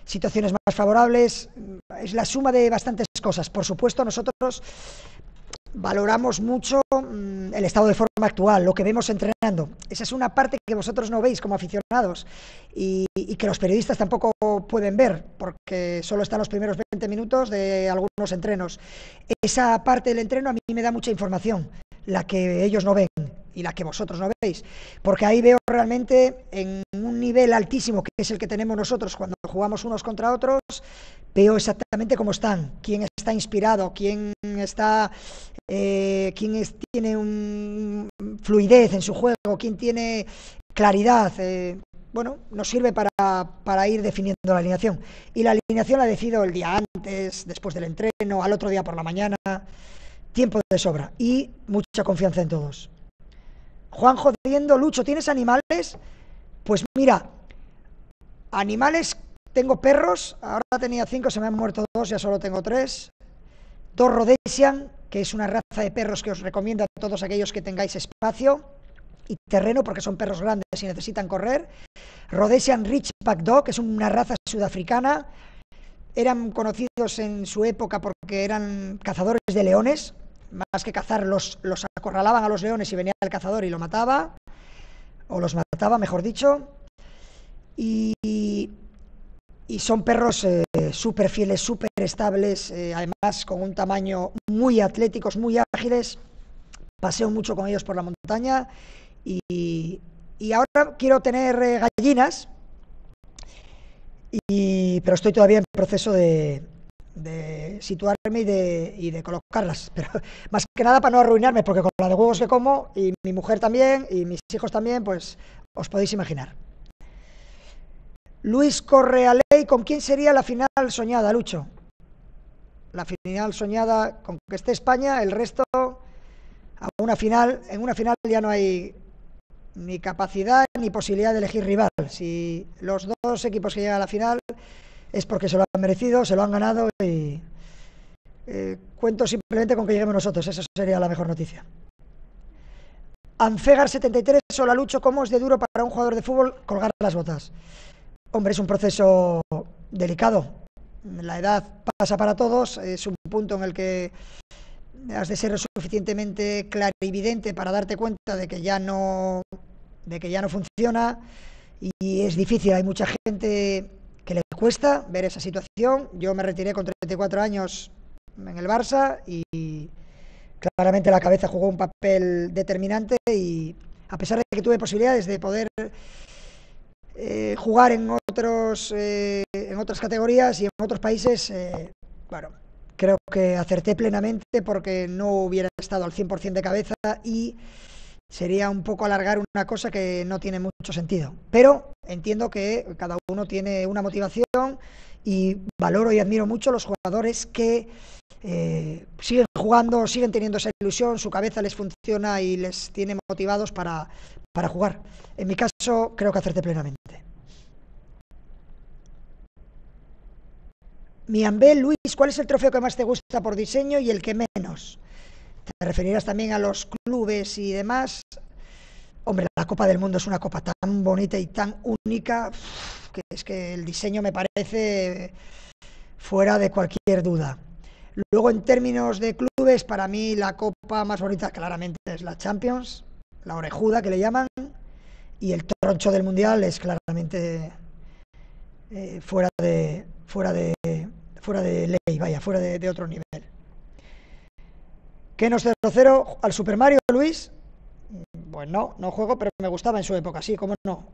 situaciones más favorables. Es la suma de bastantes cosas. Por supuesto, nosotros valoramos mucho mm, el estado de forma actual, lo que vemos entrenando. Esa es una parte que vosotros no veis como aficionados y, que los periodistas tampoco pueden ver, porque solo están los primeros 20 minutos de algunos entrenos. Esa parte del entreno a mí me da mucha información, la que ellos no ven y la que vosotros no veis, porque ahí veo realmente en un nivel altísimo, que es el que tenemos nosotros cuando jugamos unos contra otros, veo exactamente cómo están, quién está inspirado, quién está, eh, quién tiene un fluidez en su juego, quién tiene claridad. Eh, bueno, nos sirve para, para, ir definiendo la alineación. Y la alineación la decido el día antes, después del entreno, al otro día por la mañana. Tiempo de sobra y mucha confianza en todos. Juan jodiendo, Lucho, ¿tienes animales? Pues mira, animales tengo perros, ahora tenía cinco, se me han muerto dos, ya solo tengo tres. Dos Rhodesian, que es una raza de perros que os recomiendo a todos aquellos que tengáis espacio y terreno, porque son perros grandes y necesitan correr. Rhodesian Ridgeback Dog, que es una raza sudafricana. Eran conocidos en su época porque eran cazadores de leones, más que cazar, los, los acorralaban a los leones y venía el cazador y lo mataba, o los mataba, mejor dicho. Y y son perros eh, súper fieles, súper estables, eh, además con un tamaño muy atléticos, muy ágiles. Paseo mucho con ellos por la montaña y, ahora quiero tener eh, gallinas, y, pero estoy todavía en proceso de, situarme y de, y de, colocarlas. <laughs> Pero más que nada para no arruinarme, porque con la de huevos que como, y mi mujer también, y mis hijos también, pues os podéis imaginar. Luis Correa Ley, ¿con quién sería la final soñada, Lucho? La final soñada con que esté España, el resto a una final, en una final ya no hay ni capacidad ni posibilidad de elegir rival. Si los dos equipos que llegan a la final es porque se lo han merecido, se lo han ganado y eh, cuento simplemente con que lleguemos nosotros, esa sería la mejor noticia. Anfegar 73, hola Lucho, ¿cómo es de duro para un jugador de fútbol colgar las botas? Hombre, es un proceso delicado. La edad pasa para todos, es un punto en el que has de ser suficientemente clarividente para darte cuenta de que ya no de que ya no funciona y es difícil, hay mucha gente cuesta ver esa situación. Yo me retiré con 34 años en el Barça y claramente la cabeza jugó un papel determinante y a pesar de que tuve posibilidades de poder eh, jugar en, otros, eh, en otras categorías y en otros países, eh, bueno, creo que acerté plenamente porque no hubiera estado al 100% de cabeza y sería un poco alargar una cosa que no tiene mucho sentido. Pero entiendo que cada uno tiene una motivación y valoro y admiro mucho los jugadores que siguen jugando, siguen teniendo esa ilusión, su cabeza les funciona y les tiene motivados para, para jugar. En mi caso, creo que acerté plenamente. Miambel, Luis, ¿cuál es el trofeo que más te gusta por diseño y el que menos? Te referirás también a los clubes y demás. Hombre, la Copa del Mundo es una copa tan bonita y tan única que es que el diseño me parece fuera de cualquier duda. Luego, en términos de clubes, para mí la copa más bonita claramente es la Champions la orejuda que le llaman, y el troncho del mundial es claramente eh, fuera de fuera de fuera de ley, vaya, fuera de, otro nivel. ¿Qué nos 0-0 al Super Mario, Luis? Pues no, no juego, pero me gustaba en su época, sí, cómo no.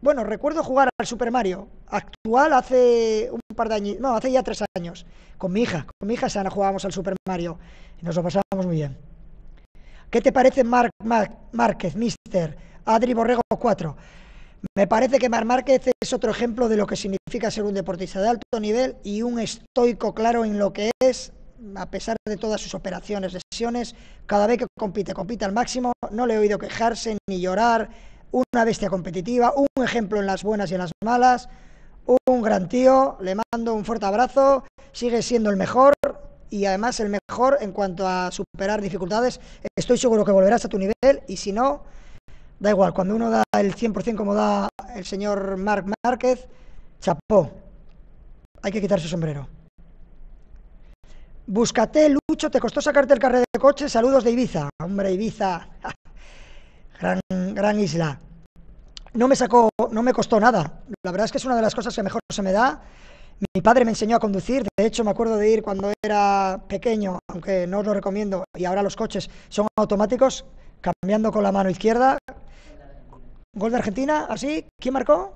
Bueno, recuerdo jugar al Super Mario actual hace un par de años, no, hace ya tres años, con mi hija. Con mi hija Sana jugábamos al Super Mario y nos lo pasábamos muy bien. ¿Qué te parece Marc Márquez, Mister? Adri Borrego 4. Me parece que Marc Márquez es otro ejemplo de lo que significa ser un deportista de alto nivel y un estoico claro en lo que es, a pesar de todas sus operaciones, lesiones, cada vez que compite, compite al máximo, no le he oído quejarse ni llorar, una bestia competitiva, un ejemplo en las buenas y en las malas, un gran tío, le mando un fuerte abrazo, sigue siendo el mejor, y además el mejor en cuanto a superar dificultades. Estoy seguro que volverás a tu nivel y si no, Da igual, cuando uno da el 100% como da el señor Marc Márquez, chapó. Hay que quitarse el sombrero. Búscate, Lucho, te costó sacarte el carnet de coche. Saludos de Ibiza. Hombre, Ibiza. gran, gran isla. No me sacó, no me costó nada. La verdad es que es una de las cosas que mejor se me da. Mi padre me enseñó a conducir, de hecho me acuerdo de ir cuando era pequeño, aunque no os lo recomiendo, y ahora los coches son automáticos, cambiando con la mano izquierda. Gol de Argentina, así, ¿quién marcó?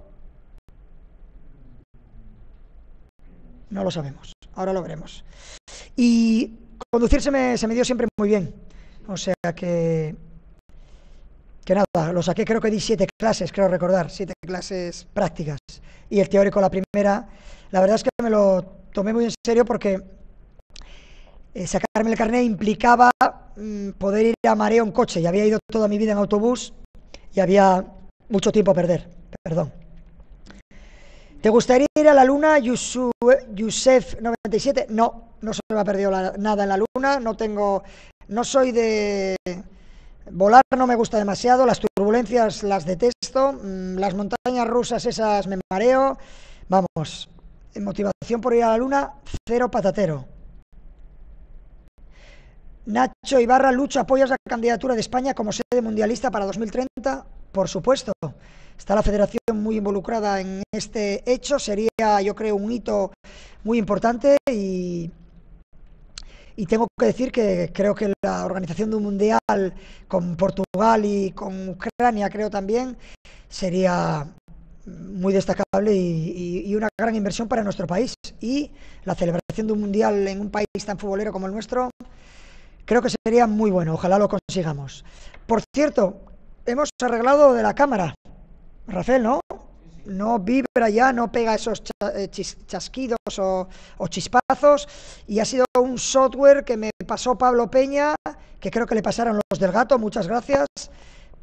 No lo sabemos, ahora lo veremos. Y conducir se me, se me dio siempre muy bien, o sea que que nada, lo saqué, creo que di siete clases, creo recordar, siete clases prácticas. Y el teórico, la primera, la verdad es que me lo tomé muy en serio porque eh, sacarme el carnet implicaba mm, poder ir a mareo en coche. Y había ido toda mi vida en autobús y había mucho tiempo a perder. Perdón. ¿Te gustaría ir a la luna, Yusef97? No, no se me ha perdido nada en la luna. No tengo, no soy de Volar no me gusta demasiado, las turbulencias las detesto, mm, las montañas rusas esas me mareo. Vamos, motivación por ir a la luna, cero patatero. Nacho Ibarra, Lucho, ¿apoyas la candidatura de España como sede mundialista para 2030? Por supuesto. Está la federación muy involucrada en este hecho. Sería, yo creo, un hito muy importante y y tengo que decir que creo que la organización de un mundial con Portugal y con Ucrania, creo también, sería muy destacable y, una gran inversión para nuestro país. Y la celebración de un mundial en un país tan futbolero como el nuestro, creo que sería muy bueno. Ojalá lo consigamos. Por cierto, hemos arreglado de la cámara. Rafael, ¿no? no vibra ya, no pega esos eh, chasquidos o, chispazos y ha sido un software que me pasó Pablo Peña, que creo que le pasaron los del gato, muchas gracias,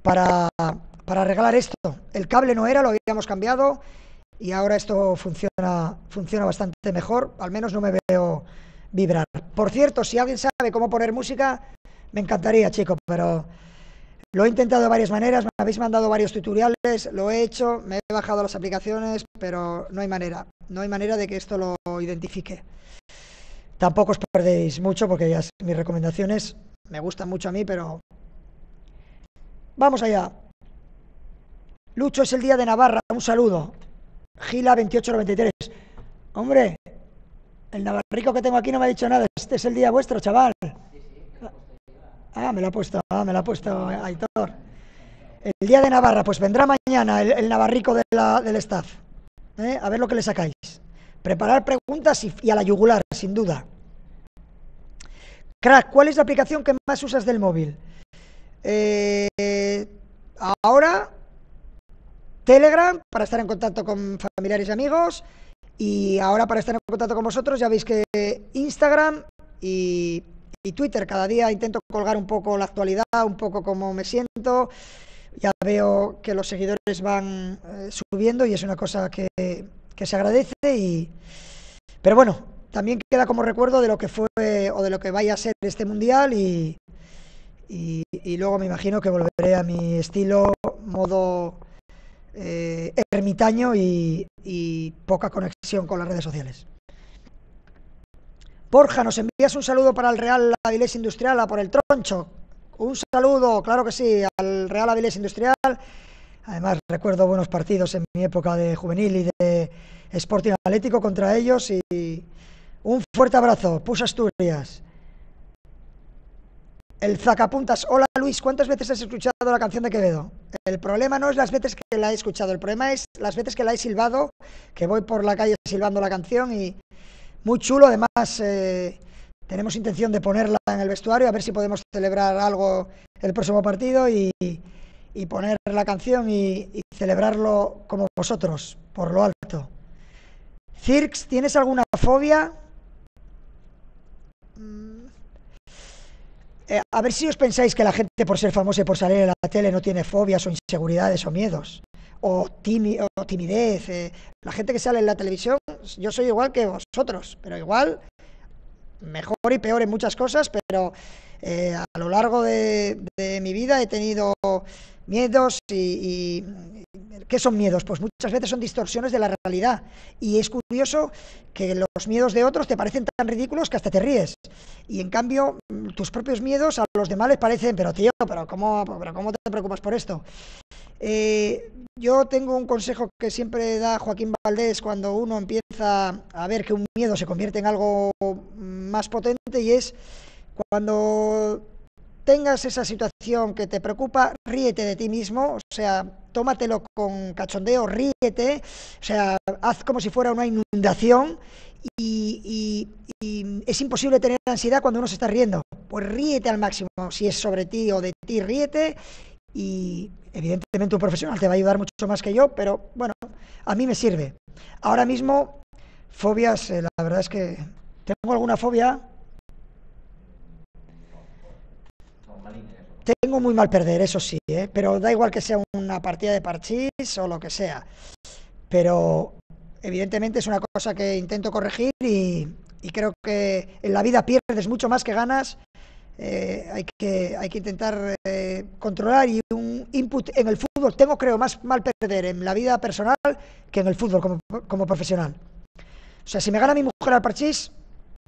para, para arreglar esto. El cable no era, lo habíamos cambiado y ahora esto funciona, funciona bastante mejor, al menos no me veo vibrar. Por cierto, si alguien sabe cómo poner música, me encantaría, chico, pero lo he intentado de varias maneras, me habéis mandado varios tutoriales, lo he hecho, me he bajado las aplicaciones, pero no hay manera, no hay manera de que esto lo identifique. Tampoco os perdéis mucho porque ya mis recomendaciones me gustan mucho a mí, pero vamos allá. Lucho es el día de Navarra, un saludo. Gila 2893. Hombre, el navarrico que tengo aquí no me ha dicho nada. Este es el día vuestro, chaval. Ah, me lo ha puesto, ah, me lo ha puesto Aitor. El día de Navarra, pues vendrá mañana el, navarrico del staff. ¿eh? A ver lo que le sacáis. Preparar preguntas y, a la yugular, sin duda. Crack, ¿cuál es la aplicación que más usas del móvil? Eh, ahora, Telegram, para estar en contacto con familiares y amigos. Y ahora, para estar en contacto con vosotros, ya veis que Instagram y y Twitter. Cada día intento colgar un poco la actualidad, un poco cómo me siento. Ya veo que los seguidores van eh, subiendo y es una cosa que, se agradece. Y... Pero bueno, también queda como recuerdo de lo que fue o de lo que vaya a ser este mundial y, y, luego me imagino que volveré a mi estilo, modo eh, ermitaño y poca conexión con las redes sociales. Borja, nos envías un saludo para el Real Avilés Industrial, a por el troncho. Un saludo, claro que sí, al Real Avilés Industrial. Además, recuerdo buenos partidos en mi época de juvenil y de Sporting Atlético contra ellos. Y un fuerte abrazo. Pus Asturias. El Zacapuntas. Hola Luis, ¿cuántas veces has escuchado la canción de Quevedo? El problema no es las veces que la he escuchado, el problema es las veces que la he silbado, que voy por la calle silbando la canción y muy chulo, además eh, tenemos intención de ponerla en el vestuario, a ver si podemos celebrar algo el próximo partido y, poner la canción y, celebrarlo como vosotros, por lo alto. Cirx, ¿tienes alguna fobia? Mm. Eh, a ver si os pensáis que la gente por ser famosa y por salir en la tele no tiene fobias o inseguridades o miedos o, timidez. Eh, la gente que sale en la televisión, yo soy igual que vosotros, pero igual mejor y peor en muchas cosas, pero Eh, a lo largo de, mi vida he tenido miedos y, ¿Qué son miedos? Pues muchas veces son distorsiones de la realidad. Y es curioso que los miedos de otros te parecen tan ridículos que hasta te ríes. Y en cambio, tus propios miedos a los demás les parecen, pero tío, pero ¿cómo, pero cómo te preocupas por esto? Eh, yo tengo un consejo que siempre da Joaquín Valdés cuando uno empieza a ver que un miedo se convierte en algo más potente y es cuando tengas esa situación que te preocupa, ríete de ti mismo, o sea, tómatelo con cachondeo, ríete, o sea, haz como si fuera una inundación y, es imposible tener ansiedad cuando uno se está riendo. Pues ríete al máximo, si es sobre ti o de ti, ríete y evidentemente un profesional te va a ayudar mucho más que yo, pero bueno, a mí me sirve. Ahora mismo, fobias, eh, la verdad es que tengo alguna fobia, Tengo muy mal perder, eso sí, ¿eh? pero da igual que sea una partida de parchís o lo que sea. Pero evidentemente es una cosa que intento corregir y, creo que en la vida pierdes mucho más que ganas. Eh, hay, que, hay que intentar eh, controlar y un input en el fútbol. Tengo, creo, más mal perder en la vida personal que en el fútbol como, como profesional. O sea, si me gana mi mujer al parchís,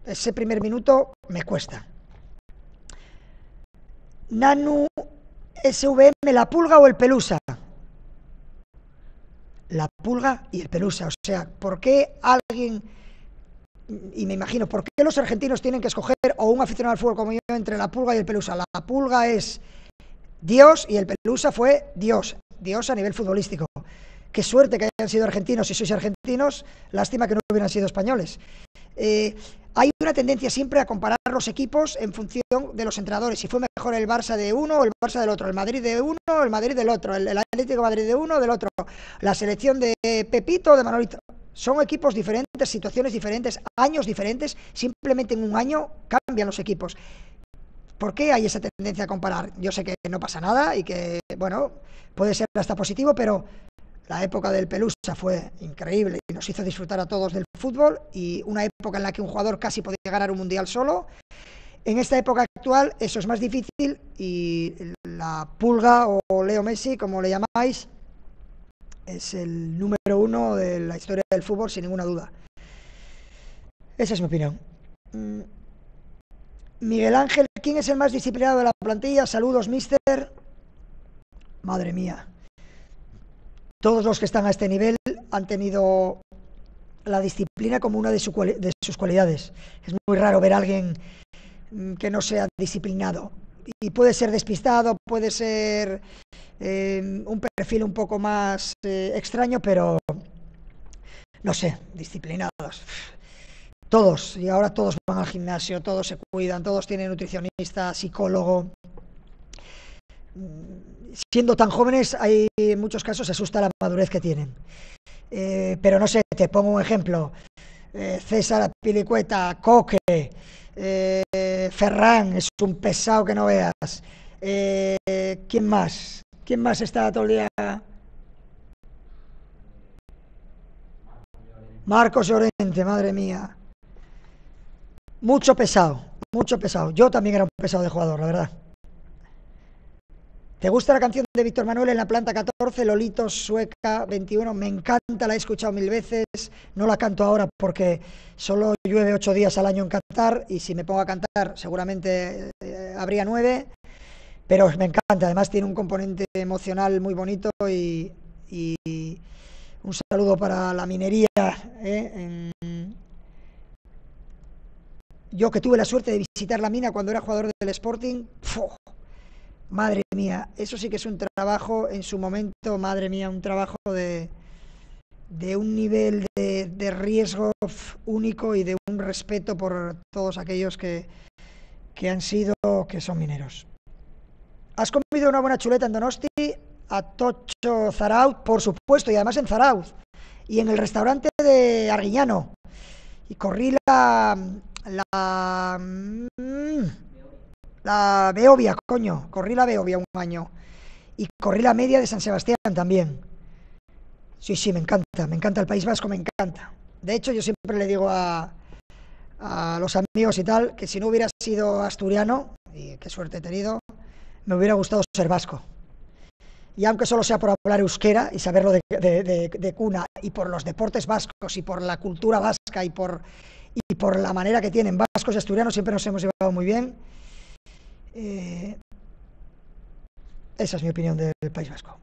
ese primer minuto me cuesta. Nanu SVM, la pulga o el pelusa. La pulga y el pelusa. O sea, ¿por qué alguien, y me imagino, ¿por qué los argentinos tienen que escoger, o un aficionado al fútbol como yo, entre la pulga y el pelusa? La pulga es Dios y el pelusa fue Dios. Dios a nivel futbolístico. Qué suerte que hayan sido argentinos, si sois argentinos, lástima que no hubieran sido españoles. Eh, una tendencia siempre a comparar los equipos en función de los entrenadores. Si fue mejor el Barça de uno o el Barça del otro, el Madrid de uno o el Madrid del otro, el, Atlético Madrid de uno o del otro, la selección de Pepito o de Manolito. Son equipos diferentes, situaciones diferentes, años diferentes. Simplemente en un año cambian los equipos. ¿Por qué hay esa tendencia a comparar? Yo sé que no pasa nada y que, bueno, puede ser hasta positivo, pero la época del Pelusa fue increíble y nos hizo disfrutar a todos del fútbol y una época en la que un jugador casi podía ganar un mundial solo. En esta época actual eso es más difícil y la pulga o Leo Messi, como le llamáis, es el número uno de la historia del fútbol sin ninguna duda. Esa es mi opinión. Mm. Miguel Ángel, ¿quién es el más disciplinado de la plantilla? Saludos, mister. Madre mía. Todos los que están a este nivel han tenido la disciplina como una de, sus cualidades. Es muy raro ver a alguien mm, que no sea disciplinado. Y puede ser despistado, puede ser eh, un perfil un poco más eh, extraño, pero no sé, disciplinados. Todos, y ahora todos van al gimnasio, todos se cuidan, todos tienen nutricionista, psicólogo siendo tan jóvenes, hay en muchos casos se asusta la madurez que tienen. Eh, pero no sé, te pongo un ejemplo. Eh, César Pilicueta, Coque, eh, Ferran, es un pesado que no veas. ¿Quién más? ¿Quién más está todo el día? Marcos Llorente, madre mía. Mucho pesado, mucho pesado. Yo también era un pesado de jugador, la verdad. ¿Te gusta la canción de Víctor Manuel en la planta 14, Lolitos, Sueca 21? Me encanta, la he escuchado mil veces. No la canto ahora porque solo llueve ocho días al año en Qatar y si me pongo a cantar seguramente eh, habría nueve. Pero me encanta, además tiene un componente emocional muy bonito y, un saludo para la minería. ¿eh? Yo que tuve la suerte de visitar la mina cuando era jugador del Sporting, Madre mía, eso sí que es un trabajo en su momento, madre mía, un trabajo de, de un nivel de, riesgo único y de un respeto por todos aquellos que, que han sido, que son mineros. ¿Has comido una buena chuleta en Donosti? A Tocho Zarauz, por supuesto, y además en Zarauz. Y en el restaurante de Arguiñano. Y corrí la... la mm, la Beovia, coño. Corrí la Beovia un año. Y corrí la media de San Sebastián también. Sí, sí, me encanta. Me encanta el País Vasco, me encanta. De hecho, yo siempre le digo a, a los amigos y tal que si no hubiera sido asturiano y qué suerte he tenido, me hubiera gustado ser vasco. Y aunque solo sea por hablar euskera y saberlo de, de, cuna, y por los deportes vascos, y por la cultura vasca, y por, y por la manera que tienen vascos y asturianos, siempre nos hemos llevado muy bien. Eh, esa es mi opinión del País Vasco.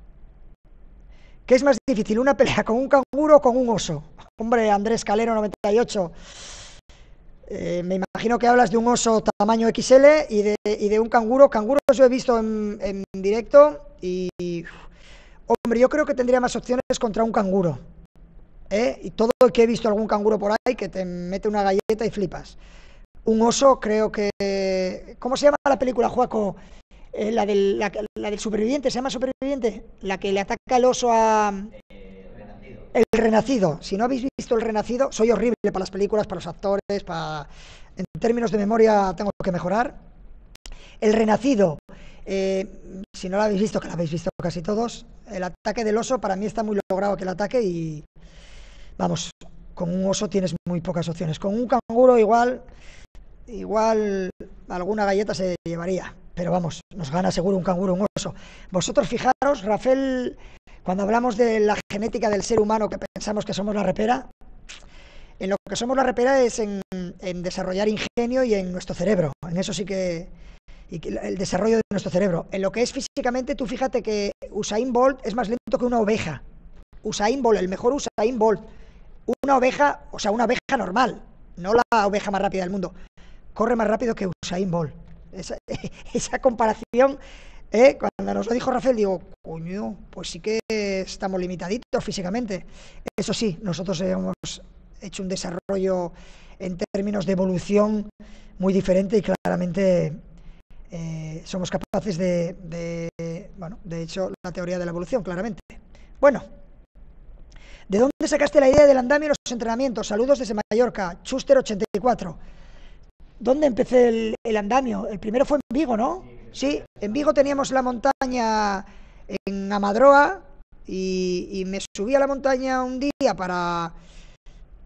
¿Qué es más difícil, una pelea con un canguro o con un oso? Hombre, Andrés Calero 98. Eh, me imagino que hablas de un oso tamaño XL y de, y de un canguro. Canguros yo he visto en, directo y, hombre, yo creo que tendría más opciones contra un canguro. ¿eh? Y todo el que he visto algún canguro por ahí que te mete una galleta y flipas. Un oso creo que... ¿Cómo se llama la película, Juaco? Eh, la, del, la, del superviviente, ¿se llama superviviente? La que le ataca el oso a... El Renacido. Si no habéis visto El Renacido, soy horrible para las películas, para los actores, para... En términos de memoria tengo que mejorar. El Renacido. Eh, si no lo habéis visto, que lo habéis visto casi todos, el ataque del oso para mí está muy logrado que el ataque y... Vamos, con un oso tienes muy pocas opciones. Con un canguro igual, igual alguna galleta se llevaría. Pero vamos, nos gana seguro un canguro, un oso. Vosotros fijaros, Rafael cuando hablamos de la genética del ser humano, que pensamos que somos la repera, en lo que somos la repera es en, desarrollar ingenio y en nuestro cerebro. En eso sí que, el desarrollo de nuestro cerebro. En lo que es físicamente, tú fíjate que Usain Bolt es más lento que una oveja. Usain Bolt, el mejor Usain Bolt. Una oveja, o sea, una oveja normal, no la oveja más rápida del mundo. Corre más rápido que Usain Bolt. Esa, <laughs> esa comparación ¿Eh? Cuando nos lo dijo Rafael, digo, coño, pues sí que estamos limitaditos físicamente. Eso sí, nosotros hemos hecho un desarrollo en términos de evolución muy diferente y claramente eh, somos capaces de, bueno, de hecho, la teoría de la evolución, claramente. Bueno, ¿de dónde sacaste la idea del andamio y los entrenamientos? Saludos desde Mallorca, Chuster84. ¿Dónde empecé el, andamio? El primero fue en Vigo, ¿no? Sí, en Vigo teníamos la montaña en Amadroa y, me subí a la montaña un día para,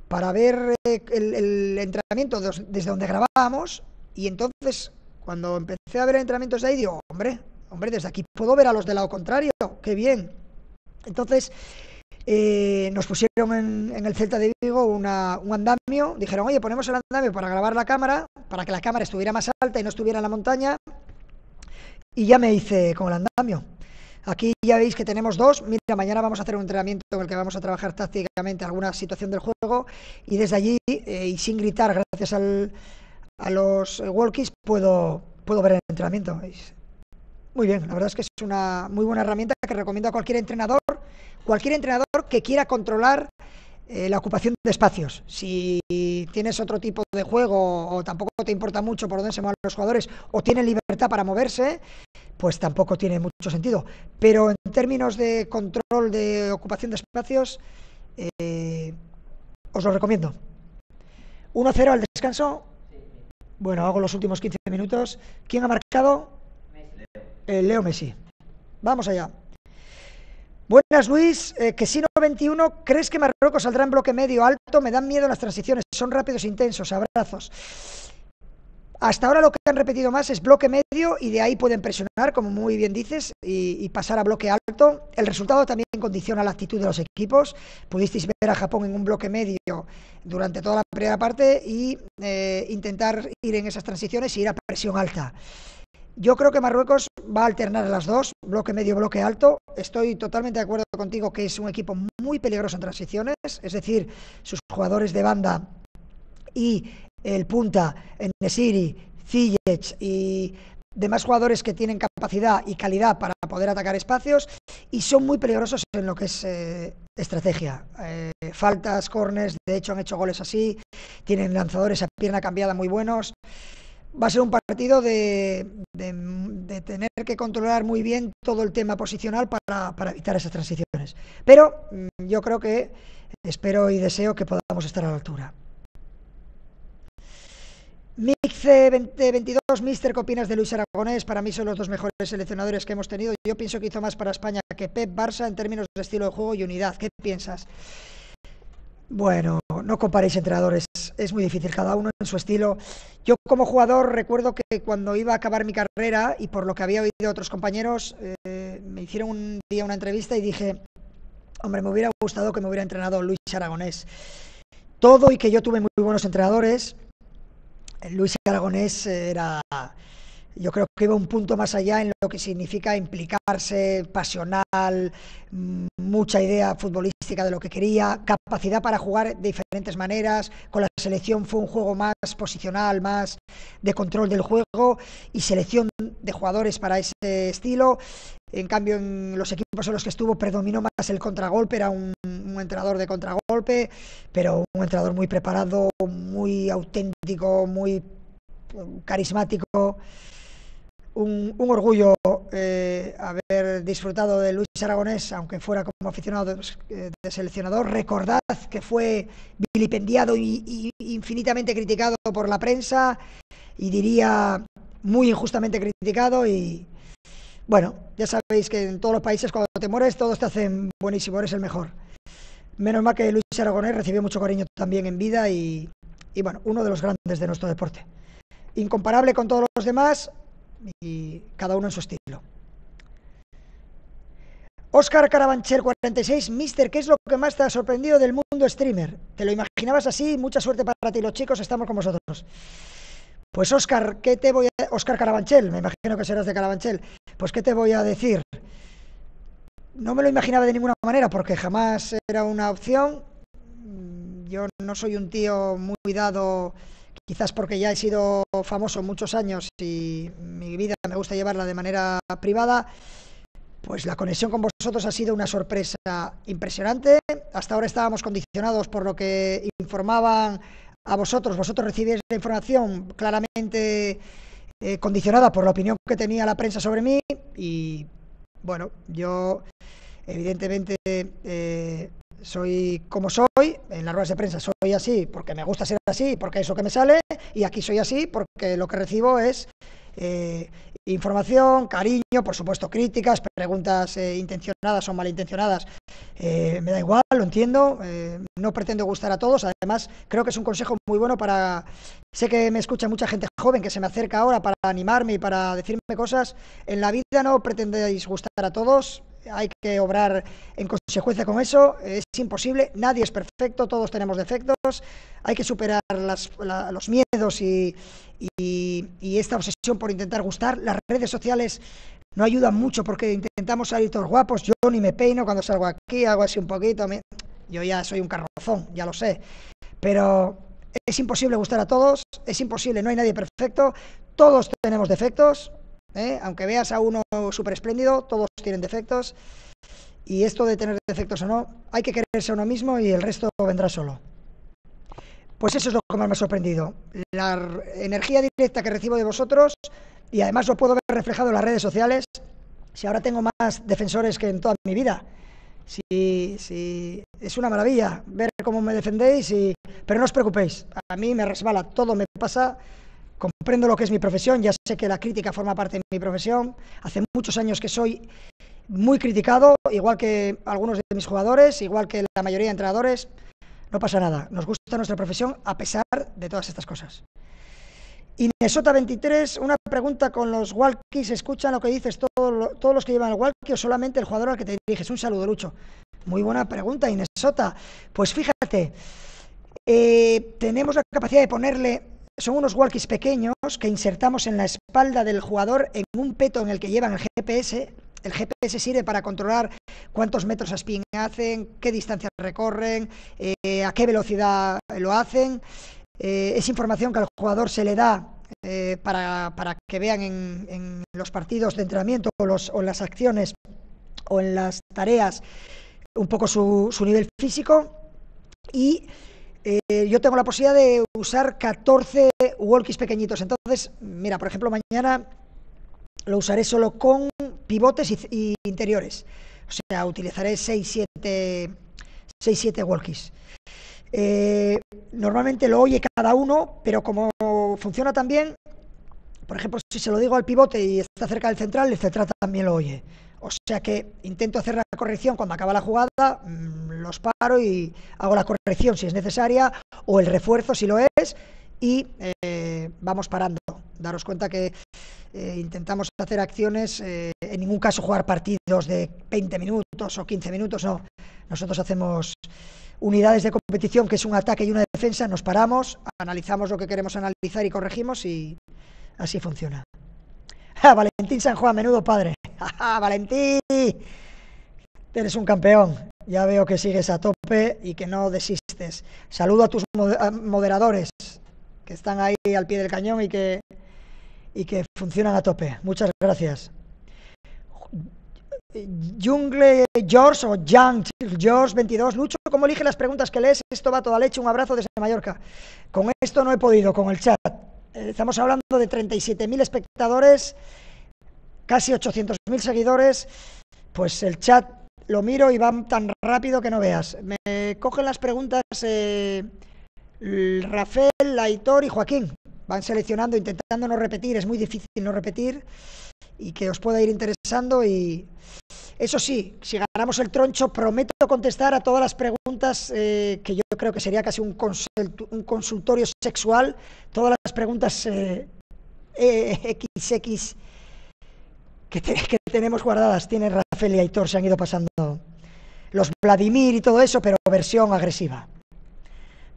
para ver eh, el, entrenamiento desde donde grabábamos y entonces cuando empecé a ver entrenamientos de ahí digo, hombre, hombre, desde aquí puedo ver a los del lado contrario, qué bien. Entonces eh, nos pusieron en, el Celta de Vigo un andamio, dijeron, oye, ponemos el andamio para grabar la cámara, para que la cámara estuviera más alta y no estuviera en la montaña, y ya me hice con el andamio. Aquí ya veis que tenemos dos. Mira, mañana vamos a hacer un entrenamiento en el que vamos a trabajar tácticamente alguna situación del juego y desde allí eh, y sin gritar, gracias al, a los walkies, puedo, puedo ver el entrenamiento. Muy bien, la verdad es que es una muy buena herramienta que recomiendo a cualquier entrenador, cualquier entrenador que quiera controlar eh, la ocupación de espacios. Si tienes otro tipo de juego o tampoco te importa mucho por dónde se mueven los jugadores o tienen libertad para moverse, pues tampoco tiene mucho sentido. Pero en términos de control de ocupación de espacios, eh, os lo recomiendo. 1-0 al descanso. Bueno, hago los últimos 15 minutos. ¿Quién ha marcado? Leo Messi. Vamos allá. Buenas, Luis. Eh, que si no 21, ¿crees que Marruecos saldrá en bloque medio alto? Me dan miedo las transiciones, son rápidos e intensos. Abrazos. Hasta ahora lo que han repetido más es bloque medio y de ahí pueden presionar, como muy bien dices, y, pasar a bloque alto. El resultado también condiciona la actitud de los equipos. Pudisteis ver a Japón en un bloque medio durante toda la primera parte y eh, intentar ir en esas transiciones y ir a presión alta. Yo creo que Marruecos va a alternar las dos, bloque medio, bloque alto. Estoy totalmente de acuerdo contigo que es un equipo muy peligroso en transiciones, es decir, sus jugadores de banda y el punta, Nesiri, Ziyech y demás jugadores que tienen capacidad y calidad para poder atacar espacios y son muy peligrosos en lo que es eh, estrategia. Eh, faltas, corners, de hecho han hecho goles así, tienen lanzadores a pierna cambiada muy buenos va a ser un partido de, tener que controlar muy bien todo el tema posicional para, evitar esas transiciones. Pero mm, yo creo que espero y deseo que podamos estar a la altura. Mixe 2022, Mister, ¿qué opinas de Luis Aragonés? Para mí son los dos mejores seleccionadores que hemos tenido. Yo pienso que hizo más para España que Pep Barça en términos de estilo de juego y unidad. ¿Qué piensas? Bueno, no comparéis entrenadores. Es muy difícil, cada uno en su estilo. Yo como jugador recuerdo que cuando iba a acabar mi carrera y por lo que había oído otros compañeros, eh, me hicieron un día una entrevista y dije, hombre, me hubiera gustado que me hubiera entrenado Luis Aragonés. Todo y que yo tuve muy buenos entrenadores, Luis Aragonés era yo creo que iba un punto más allá en lo que significa implicarse, pasional, mm, mucha idea futbolística de lo que quería, capacidad para jugar de diferentes maneras. Con la selección fue un juego más posicional, más de control del juego y selección de jugadores para ese estilo. En cambio, en los equipos en los que estuvo predominó más el contragolpe, era un, un entrenador de contragolpe, pero un entrenador muy preparado, muy auténtico, muy carismático un, orgullo eh, haber disfrutado de Luis Aragonés, aunque fuera como aficionado de, seleccionador. Recordad que fue vilipendiado y, infinitamente criticado por la prensa y diría muy injustamente criticado y bueno, ya sabéis que en todos los países cuando te mueres todos te hacen buenísimo, eres el mejor. Menos mal que Luis Aragonés recibió mucho cariño también en vida y, y bueno, uno de los grandes de nuestro deporte. Incomparable con todos los demás, y cada uno en su estilo. Oscar Carabanchel 46, Mister, ¿qué es lo que más te ha sorprendido del mundo streamer? ¿Te lo imaginabas así? Mucha suerte para ti, los chicos, estamos con vosotros. Pues Oscar, ¿qué te voy a... Oscar Carabanchel, me imagino que serás de Carabanchel. Pues ¿qué te voy a decir? No me lo imaginaba de ninguna manera porque jamás era una opción. Yo no soy un tío muy dado quizás porque ya he sido famoso muchos años y mi vida me gusta llevarla de manera privada, pues la conexión con vosotros ha sido una sorpresa impresionante. Hasta ahora estábamos condicionados por lo que informaban a vosotros. Vosotros recibíais la información claramente eh, condicionada por la opinión que tenía la prensa sobre mí y bueno, yo evidentemente eh, soy como soy, en las ruedas de prensa soy así porque me gusta ser así, porque es lo que me sale, y aquí soy así porque lo que recibo es eh, información, cariño, por supuesto críticas, preguntas eh, intencionadas o malintencionadas, eh, me da igual, lo entiendo, no pretendo gustar a todos, además creo que es un consejo muy bueno para, sé que me escucha mucha gente joven que se me acerca ahora para animarme y para decirme cosas, en la vida no pretendéis gustar a todos, hay que obrar en consecuencia con eso, es imposible, nadie es perfecto, todos tenemos defectos, hay que superar los miedos y, esta obsesión por intentar gustar. Las redes sociales no ayudan mucho porque intentamos salir todos guapos, yo ni me peino cuando salgo aquí, hago así un poquito, yo ya soy un carrozón, ya lo sé, pero es imposible gustar a todos, es imposible, no hay nadie perfecto, todos tenemos defectos, ¿eh? Aunque veas a uno súper espléndido, todos tienen defectos. Y esto de tener defectos o no, hay que quererse a uno mismo y el resto vendrá solo. Pues eso es lo que más me ha sorprendido. La energía directa que recibo de vosotros y además lo puedo ver reflejado en las redes sociales. Si ahora tengo más defensores que en toda mi vida. Si, si, es una maravilla ver cómo me defendéis, pero no os preocupéis, a mí me resbala, todo me pasa Comprendo lo que es mi profesión, ya sé que la crítica forma parte de mi profesión. Hace muchos años que soy muy criticado, igual que algunos de mis jugadores, igual que la mayoría de entrenadores. No pasa nada, nos gusta nuestra profesión a pesar de todas estas cosas. Inesota 23, una pregunta con los walkies, ¿escuchan lo que dices todos los que llevan el walkie o solamente el jugador al que te diriges? Un saludo, Lucho. Muy buena pregunta, Inesota. Pues fíjate, eh, tenemos la capacidad de ponerle son unos walkies pequeños que insertamos en la espalda del jugador en un peto en el que llevan el GPS. El GPS sirve para controlar cuántos metros a spin hacen, qué distancias recorren, eh, a qué velocidad lo hacen. Eh, es información que al jugador se le da eh, para, que vean en, los partidos de entrenamiento o, los, o, en las acciones o en las tareas un poco su, su nivel físico. Y eh, yo tengo la posibilidad de usar 14 walkies pequeñitos. Entonces, mira, por ejemplo, mañana lo usaré solo con pivotes y, interiores. O sea, utilizaré 6-7 walkies. Eh, normalmente lo oye cada uno, pero como funciona también, por ejemplo, si se lo digo al pivote y está cerca del central, el central también lo oye. O sea que intento hacer la corrección cuando acaba la jugada, mm, los paro y hago la corrección si es necesaria, o el refuerzo si lo es, y eh, vamos parando. Daros cuenta que eh, intentamos hacer acciones, eh, en ningún caso jugar partidos de 20 minutos o 15 minutos, no. Nosotros hacemos unidades de competición, que es un ataque y una defensa, nos paramos, analizamos lo que queremos analizar y corregimos y así funciona. <laughs> Valentín San Juan, menudo padre. <laughs> Valentín, eres un campeón. Ya veo que sigues a tope y que no desistes. Saludo a tus moderadores que están ahí al pie del cañón y que, y que funcionan a tope. Muchas gracias. Jungle George o Young George 22. Lucho, ¿cómo elige las preguntas que lees? Esto va toda leche. Un abrazo desde Mallorca. Con esto no he podido, con el chat. Eh, estamos hablando de 37.000 espectadores, casi 800.000 seguidores. Pues el chat lo miro y va tan rápido que no veas. Me cogen las preguntas eh, Rafael, Aitor y Joaquín. Van seleccionando, intentando no repetir. Es muy difícil no repetir y que os pueda ir interesando. Y eso sí, si ganamos el troncho, prometo contestar a todas las preguntas eh, que yo creo que sería casi un, consultorio sexual. Todas las preguntas XX <laughs> que, tenemos guardadas. Tiene Rafael y Aitor, se han ido pasando los Vladimir y todo eso, pero versión agresiva.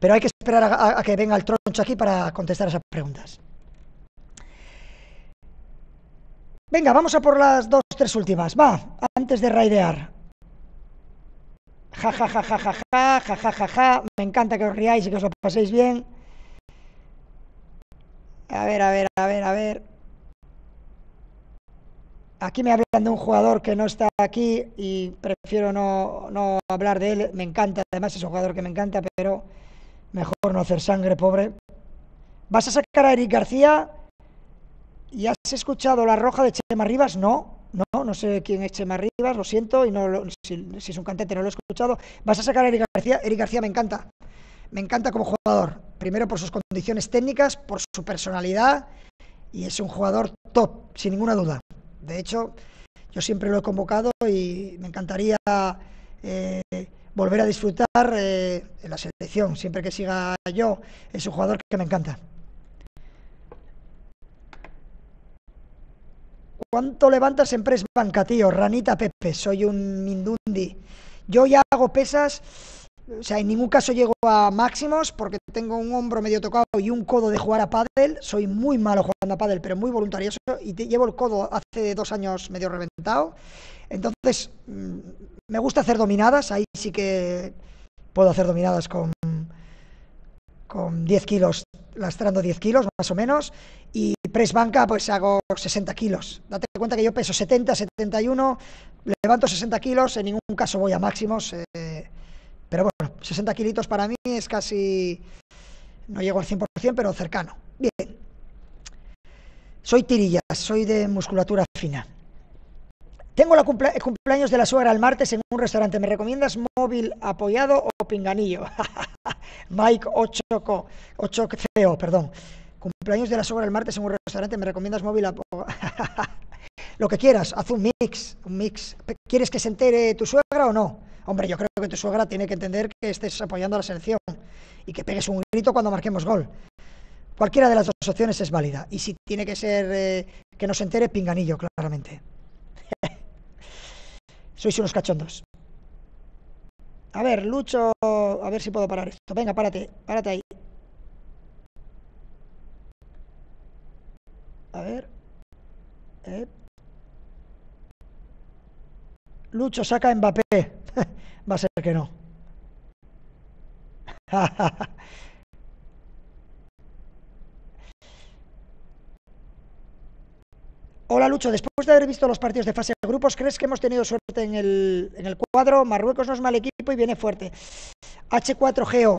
Pero hay que esperar a, a que venga el troncho aquí para contestar esas preguntas. Venga, vamos a por las dos, tres últimas. Va, antes de raidear. Ja, ja, ja, ja, ja, ja, ja, ja, ja, ja. Me encanta que os riáis y que os lo paséis bien. A ver, a ver, a ver, a ver. Aquí me hablan de un jugador que no está aquí y prefiero no, no hablar de él. Me encanta, además es un jugador que me encanta, pero mejor no hacer sangre, pobre. ¿Vas a sacar a Eric García? ¿Y has escuchado la roja de Chema Rivas? No, no, no sé quién es Chema Rivas, lo siento, y no si, es un cantante no lo he escuchado. ¿Vas a sacar a Eric García? Eric García me encanta. Me encanta como jugador. Primero por sus condiciones técnicas, por su personalidad, y es un jugador top, sin ninguna duda. De hecho, yo siempre lo he convocado y me encantaría eh, volver a disfrutar eh, en la selección, siempre que siga yo. Es un jugador que me encanta. ¿Cuánto levantas en press banca, tío? Ranita Pepe, soy un mindundi. Yo ya hago pesas, o sea, en ningún caso llego a máximos porque tengo un hombro medio tocado y un codo de jugar a pádel. Soy muy malo jugando a pádel, pero muy voluntarioso y llevo el codo hace dos años medio reventado. Entonces, mm, me gusta hacer dominadas, ahí sí que puedo hacer dominadas con, con 10 kilos, lastrando 10 kilos más o menos, y press banca pues hago 60 kilos. Date cuenta que yo peso 70, 71, levanto 60 kilos, en ningún caso voy a máximos, eh, pero bueno, 60 kilitos para mí es casi, no llego al 100%, pero cercano. Bien. Soy tirillas, soy de musculatura fina. Tengo el cumpleaños de la suegra el martes en un restaurante. ¿Me recomiendas móvil apoyado o pinganillo? <laughs> Mike 8 co perdón. Cumpleaños de la suegra el martes en un restaurante. ¿Me recomiendas móvil apoyado? <laughs> Lo que quieras, haz un mix, un mix. ¿Quieres que se entere tu suegra o no? Hombre, yo creo que tu suegra tiene que entender que estés apoyando a la selección y que pegues un grito cuando marquemos gol. Cualquiera de las dos opciones es válida. Y si tiene que ser eh, que no se entere, pinganillo, claramente. <laughs> Sois unos cachondos. A ver, Lucho, a ver si puedo parar esto. Venga, párate, párate ahí. A ver. Eh. Lucho, saca Mbappé. <laughs> Va a ser que no. <laughs> Hola Lucho, después de haber visto los partidos de fase de grupos, ¿crees que hemos tenido suerte en el, en el cuadro? Marruecos no es mal equipo y viene fuerte. H4GO.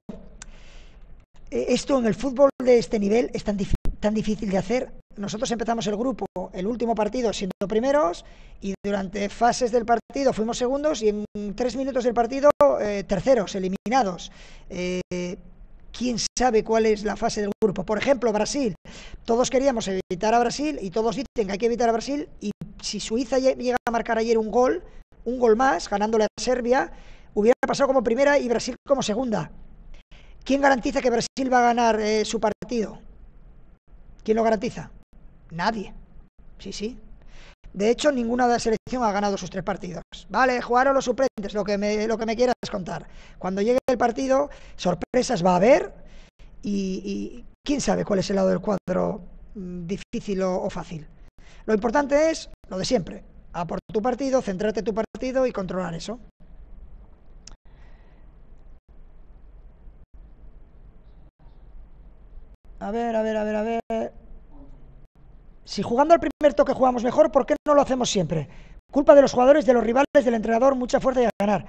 Eh, esto en el fútbol de este nivel es tan, tan difícil de hacer. Nosotros empezamos el grupo, el último partido, siendo primeros y durante fases del partido fuimos segundos y en tres minutos del partido eh, terceros, eliminados. Eh, quién sabe cuál es la fase del grupo. Por ejemplo, Brasil. Todos queríamos evitar a Brasil y todos dicen que hay que evitar a Brasil. Y si Suiza llega a marcar ayer un gol, un gol más, ganándole a Serbia, hubiera pasado como primera y Brasil como segunda. ¿Quién garantiza que Brasil va a ganar eh, su partido? ¿Quién lo garantiza? Nadie. Sí, sí. De hecho, ninguna de la selección ha ganado sus tres partidos. Vale, jugaron los suplentes, lo que me, lo que me quieras contar. Cuando llegue el partido, sorpresas va a haber y, quién sabe cuál es el lado del cuadro mm, difícil o, fácil. Lo importante es lo de siempre. A tu partido, centrarte en tu partido y controlar eso. A ver, a ver, a ver, a ver. Si jugando al primer toque jugamos mejor, ¿por qué no lo hacemos siempre? Culpa de los jugadores, de los rivales, del entrenador, mucha fuerza y a ganar.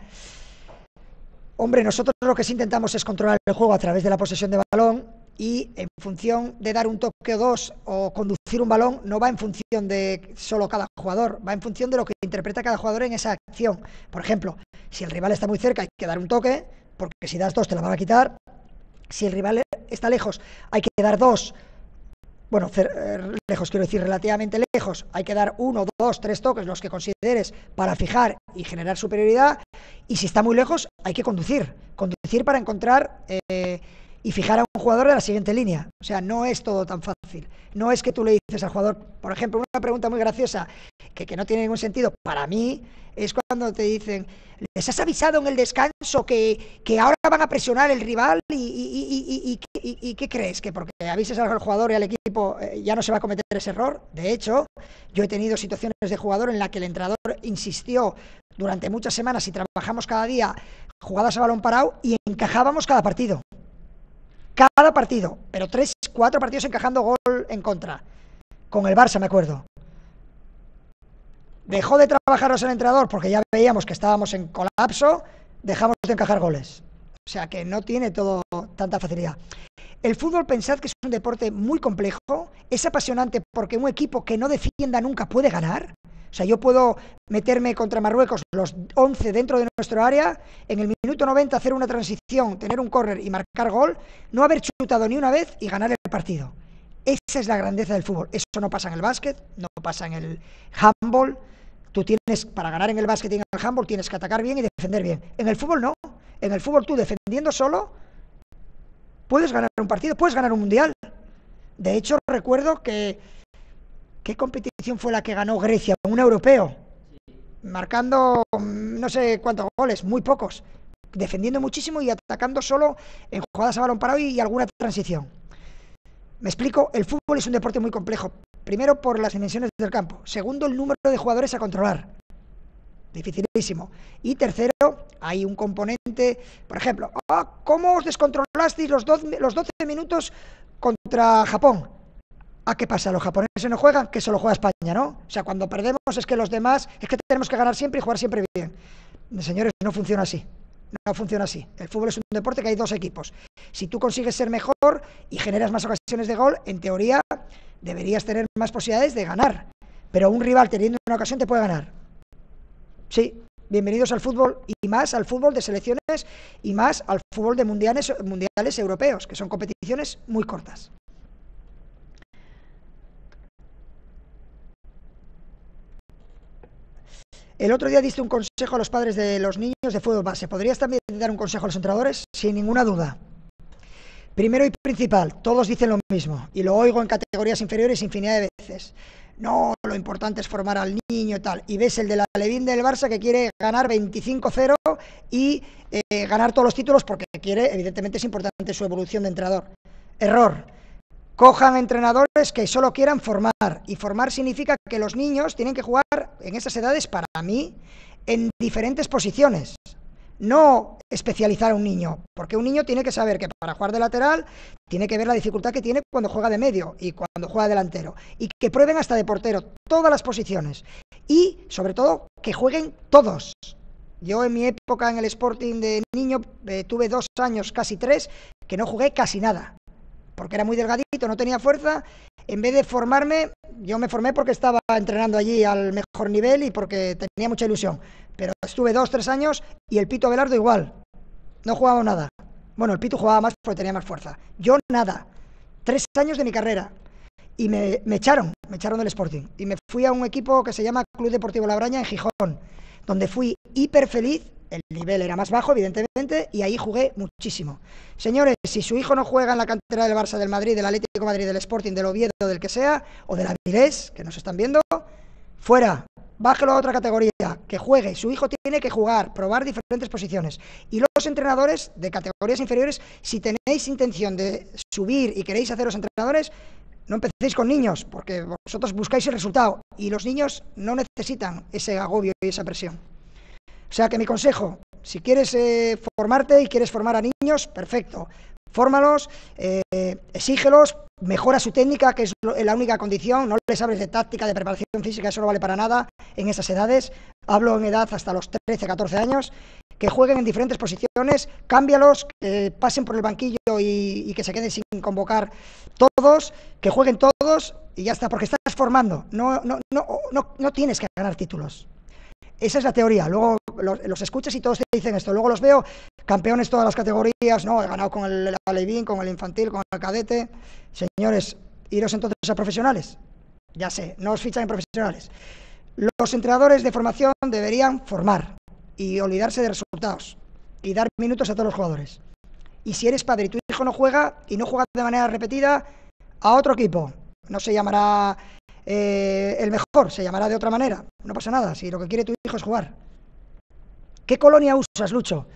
Hombre, nosotros lo que sí intentamos es controlar el juego a través de la posesión de balón y en función de dar un toque o dos o conducir un balón, no va en función de solo cada jugador, va en función de lo que interpreta cada jugador en esa acción. Por ejemplo, si el rival está muy cerca hay que dar un toque, porque si das dos te la van a quitar. Si el rival está lejos hay que dar dos. Bueno, eh, lejos quiero decir relativamente lejos, hay que dar uno, dos, tres toques, los que consideres, para fijar y generar superioridad, y si está muy lejos, hay que conducir, conducir para encontrar eh, y fijar a un jugador de la siguiente línea. O sea, no es todo tan fácil. No es que tú le dices al jugador, por ejemplo, una pregunta muy graciosa, que, que no tiene ningún sentido, para mí, es cuando te dicen, ¿les has avisado en el descanso que, que ahora van a presionar el rival? ¿Y, y, qué crees? ¿Que porque avises al jugador y al equipo eh, ya no se va a cometer ese error? De hecho, yo he tenido situaciones de jugador en la que el entrenador insistió durante muchas semanas y trabajamos cada día jugadas a balón parado y encajábamos cada partido. Cada partido, pero tres, cuatro partidos encajando gol en contra. Con el Barça, me acuerdo. Dejó de trabajaros el entrenador porque ya veíamos que estábamos en colapso, dejamos de encajar goles. O sea que no tiene todo tanta facilidad. El fútbol, pensad que es un deporte muy complejo, es apasionante porque un equipo que no defienda nunca puede ganar. O sea, yo puedo meterme contra Marruecos los 11 dentro de nuestro área, en el minuto 90 hacer una transición, tener un córner y marcar gol, no haber chutado ni una vez y ganar el partido. Esa es la grandeza del fútbol. Eso no pasa en el básquet, no pasa en el handball, Tú tienes, para ganar en el básquet y en el handball, tienes que atacar bien y defender bien. En el fútbol no. En el fútbol tú defendiendo solo puedes ganar un partido, puedes ganar un mundial. De hecho, recuerdo que ¿qué competición fue la que ganó Grecia? Un europeo. Marcando no sé cuántos goles, muy pocos. Defendiendo muchísimo y atacando solo en jugadas a balón parado y alguna transición. Me explico, el fútbol es un deporte muy complejo. Primero, por las dimensiones del campo. Segundo, el número de jugadores a controlar. Dificilísimo. Y tercero, hay un componente, por ejemplo, ah, ¿cómo os descontrolasteis los 12, los 12 minutos contra Japón? ¿A qué pasa? ¿Los japoneses no juegan? Que solo juega España, ¿no? O sea, cuando perdemos es que los demás, es que tenemos que ganar siempre y jugar siempre bien. Señores, no funciona así. No funciona así. El fútbol es un deporte que hay dos equipos. Si tú consigues ser mejor y generas más ocasiones de gol, en teoría deberías tener más posibilidades de ganar. Pero un rival teniendo una ocasión te puede ganar. Sí, bienvenidos al fútbol y más al fútbol de selecciones y más al fútbol de mundiales europeos, que son competiciones muy cortas. El otro día diste un consejo a los padres de los niños de fútbol base. ¿Podrías también dar un consejo a los entrenadores? Sin ninguna duda. Primero y principal, todos dicen lo mismo, y lo oigo en categorías inferiores infinidad de veces. No, lo importante es formar al niño y tal. Y ves el de la Levín del Barça que quiere ganar 25-0 y eh, ganar todos los títulos porque quiere, evidentemente es importante su evolución de entrenador. Error. Cojan entrenadores que solo quieran formar. Y formar significa que los niños tienen que jugar en esas edades, para mí, en diferentes posiciones no especializar a un niño, porque un niño tiene que saber que para jugar de lateral tiene que ver la dificultad que tiene cuando juega de medio y cuando juega delantero, y que prueben hasta de portero todas las posiciones, y sobre todo que jueguen todos. Yo en mi época en el Sporting de niño eh, tuve dos años, casi tres, que no jugué casi nada, porque era muy delgadito, no tenía fuerza. En vez de formarme, yo me formé porque estaba entrenando allí al mejor nivel y porque tenía mucha ilusión. Pero estuve dos, tres años y el Pito Abelardo igual. No jugaba nada. Bueno, el Pitu jugaba más porque tenía más fuerza. Yo nada. Tres años de mi carrera. Y me, me echaron, me echaron del Sporting. Y me fui a un equipo que se llama Club Deportivo Labraña en Gijón, donde fui hiper feliz. El nivel era más bajo, evidentemente, y ahí jugué muchísimo. Señores, si su hijo no juega en la cantera del Barça, del Madrid, del Atlético Madrid, del Sporting, del Oviedo, del que sea, o del Avilés, que nos están viendo, fuera, bájelo a otra categoría, que juegue. Su hijo tiene que jugar, probar diferentes posiciones. Y los entrenadores de categorías inferiores, si tenéis intención de subir y queréis haceros entrenadores, no empecéis con niños, porque vosotros buscáis el resultado y los niños no necesitan ese agobio y esa presión. Sea que mi consejo, si quieres eh, formarte y quieres formar a niños, perfecto. Fórmalos, eh, exígelos, mejora su técnica, que es la única condición, no les hables de táctica, de preparación física, eso no vale para nada en esas edades. Hablo en edad hasta los 13, 14 años, que jueguen en diferentes posiciones, cámbialos, que pasen por el banquillo y, y que se queden sin convocar todos, que jueguen todos y ya está, porque estás formando, no, no, no, no, no tienes que ganar títulos. Esa es la teoría. Luego los, escuchas y todos te dicen esto. Luego los veo campeones todas las categorías. No, he ganado con el alevín, con el infantil, con el cadete. Señores, iros entonces a profesionales. Ya sé, no os fichan en profesionales. Los entrenadores de formación deberían formar y olvidarse de resultados y dar minutos a todos los jugadores. Y si eres padre y tu hijo no juega y no juega de manera repetida, a otro equipo. No se llamará eh, el mejor, se llamará de otra manera. No pasa nada, si lo que quiere tu hijo es jugar. ¿Qué colonia usas, Lucho?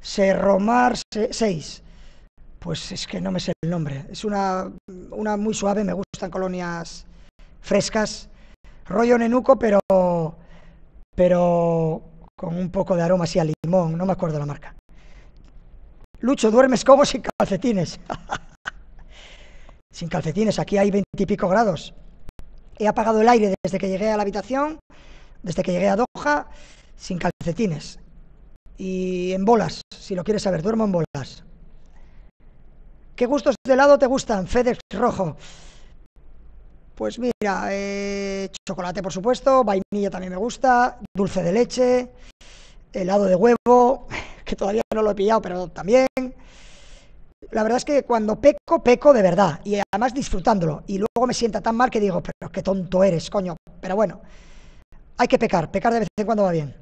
Serromar 6. Pues es que no me sé el nombre. Es una, una muy suave, me gustan colonias frescas. Rollo nenuco, pero, pero con un poco de aroma así a limón, no me acuerdo la marca. Lucho, duermes como sin calcetines. <laughs> sin calcetines, aquí hay veintipico grados. He apagado el aire desde que llegué a la habitación, desde que llegué a Doha, sin calcetines. Y en bolas, si lo quieres saber, duermo en bolas. ¿Qué gustos de helado te gustan? FedEx rojo. Pues mira, eh, chocolate por supuesto, vainilla también me gusta, dulce de leche, helado de huevo, <laughs> que todavía no lo he pillado, pero también. La verdad es que cuando peco, peco de verdad, y además disfrutándolo, y luego me sienta tan mal que digo, pero qué tonto eres, coño. Pero bueno, hay que pecar, pecar de vez en cuando va bien.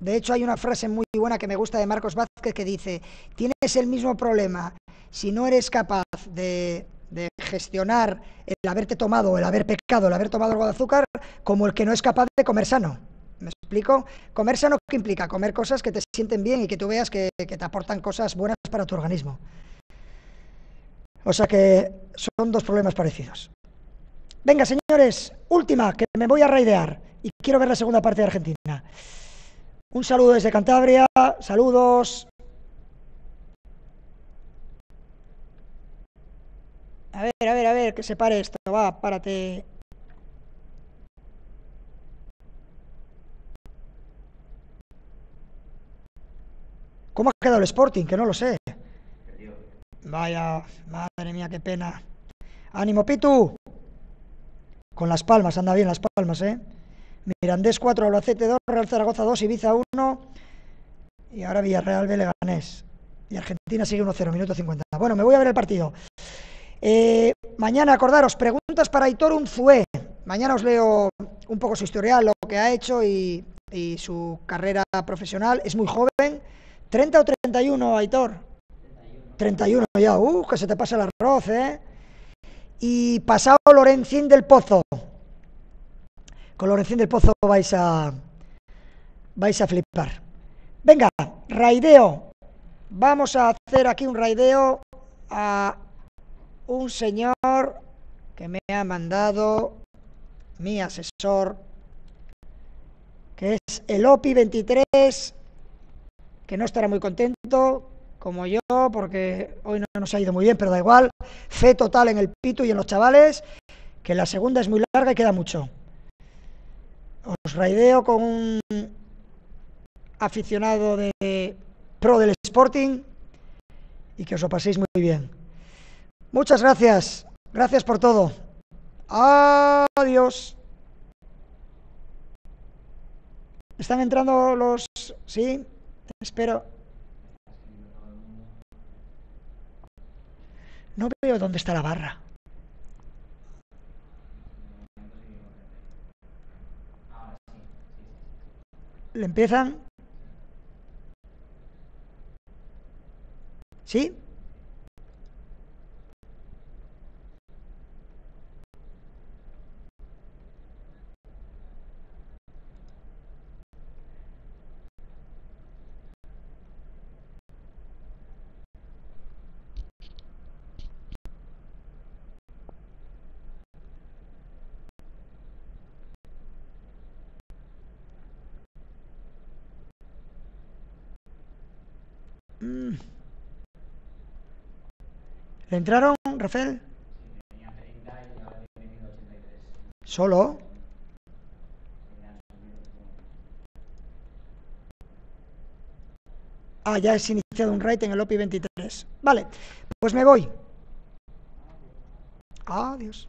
De hecho, hay una frase muy buena que me gusta de Marcos Vázquez que dice, tienes el mismo problema si no eres capaz de, de gestionar el haberte tomado, el haber pecado, el haber tomado algo de azúcar, como el que no es capaz de comer sano. ¿Me explico? Comer sano, ¿qué implica? Comer cosas que te sienten bien y que tú veas que, que te aportan cosas buenas para tu organismo. O sea que son dos problemas parecidos. Venga, señores, última, que me voy a raidear y quiero ver la segunda parte de Argentina. Un saludo desde Cantabria, saludos. A ver, a ver, a ver, que se pare esto, va, párate. ¿Cómo ha quedado el Sporting? Que no lo sé. Vaya, madre mía, qué pena. Ánimo, Pitu. Con las palmas, anda bien las palmas, ¿eh? Mirandés 4, Albacete 2, Real Zaragoza 2, Ibiza 1 y ahora Villarreal B Leganés. Y Argentina sigue 1-0, minuto 50. Bueno, me voy a ver el partido. Eh, mañana, acordaros, preguntas para Aitor Unzué. Mañana os leo un poco su historial, lo que ha hecho y, y su carrera profesional. Es muy joven. ¿30 o 31, Aitor? 31, 31 ya. Uh, que se te pasa el arroz, ¿eh? Y pasado Lorencín del Pozo. Con Lorencín del Pozo vais a vais a flipar. Venga, raideo. Vamos a hacer aquí un raideo a un señor que me ha mandado mi asesor, que es el OPI 23, que no estará muy contento, como yo, porque hoy no nos ha ido muy bien, pero da igual. Fe total en el pito y en los chavales, que la segunda es muy larga y queda mucho. Os raideo con un aficionado de pro del Sporting y que os lo paséis muy bien. Muchas gracias. Gracias por todo. Adiós. ¿Están entrando los... Sí? Espero. No veo dónde está la barra. Le empiezan. ¿Sí? ¿Le entraron, Rafael? ¿Solo? Ah, ya es iniciado un raid en el OPI 23. Vale, pues me voy. Adiós.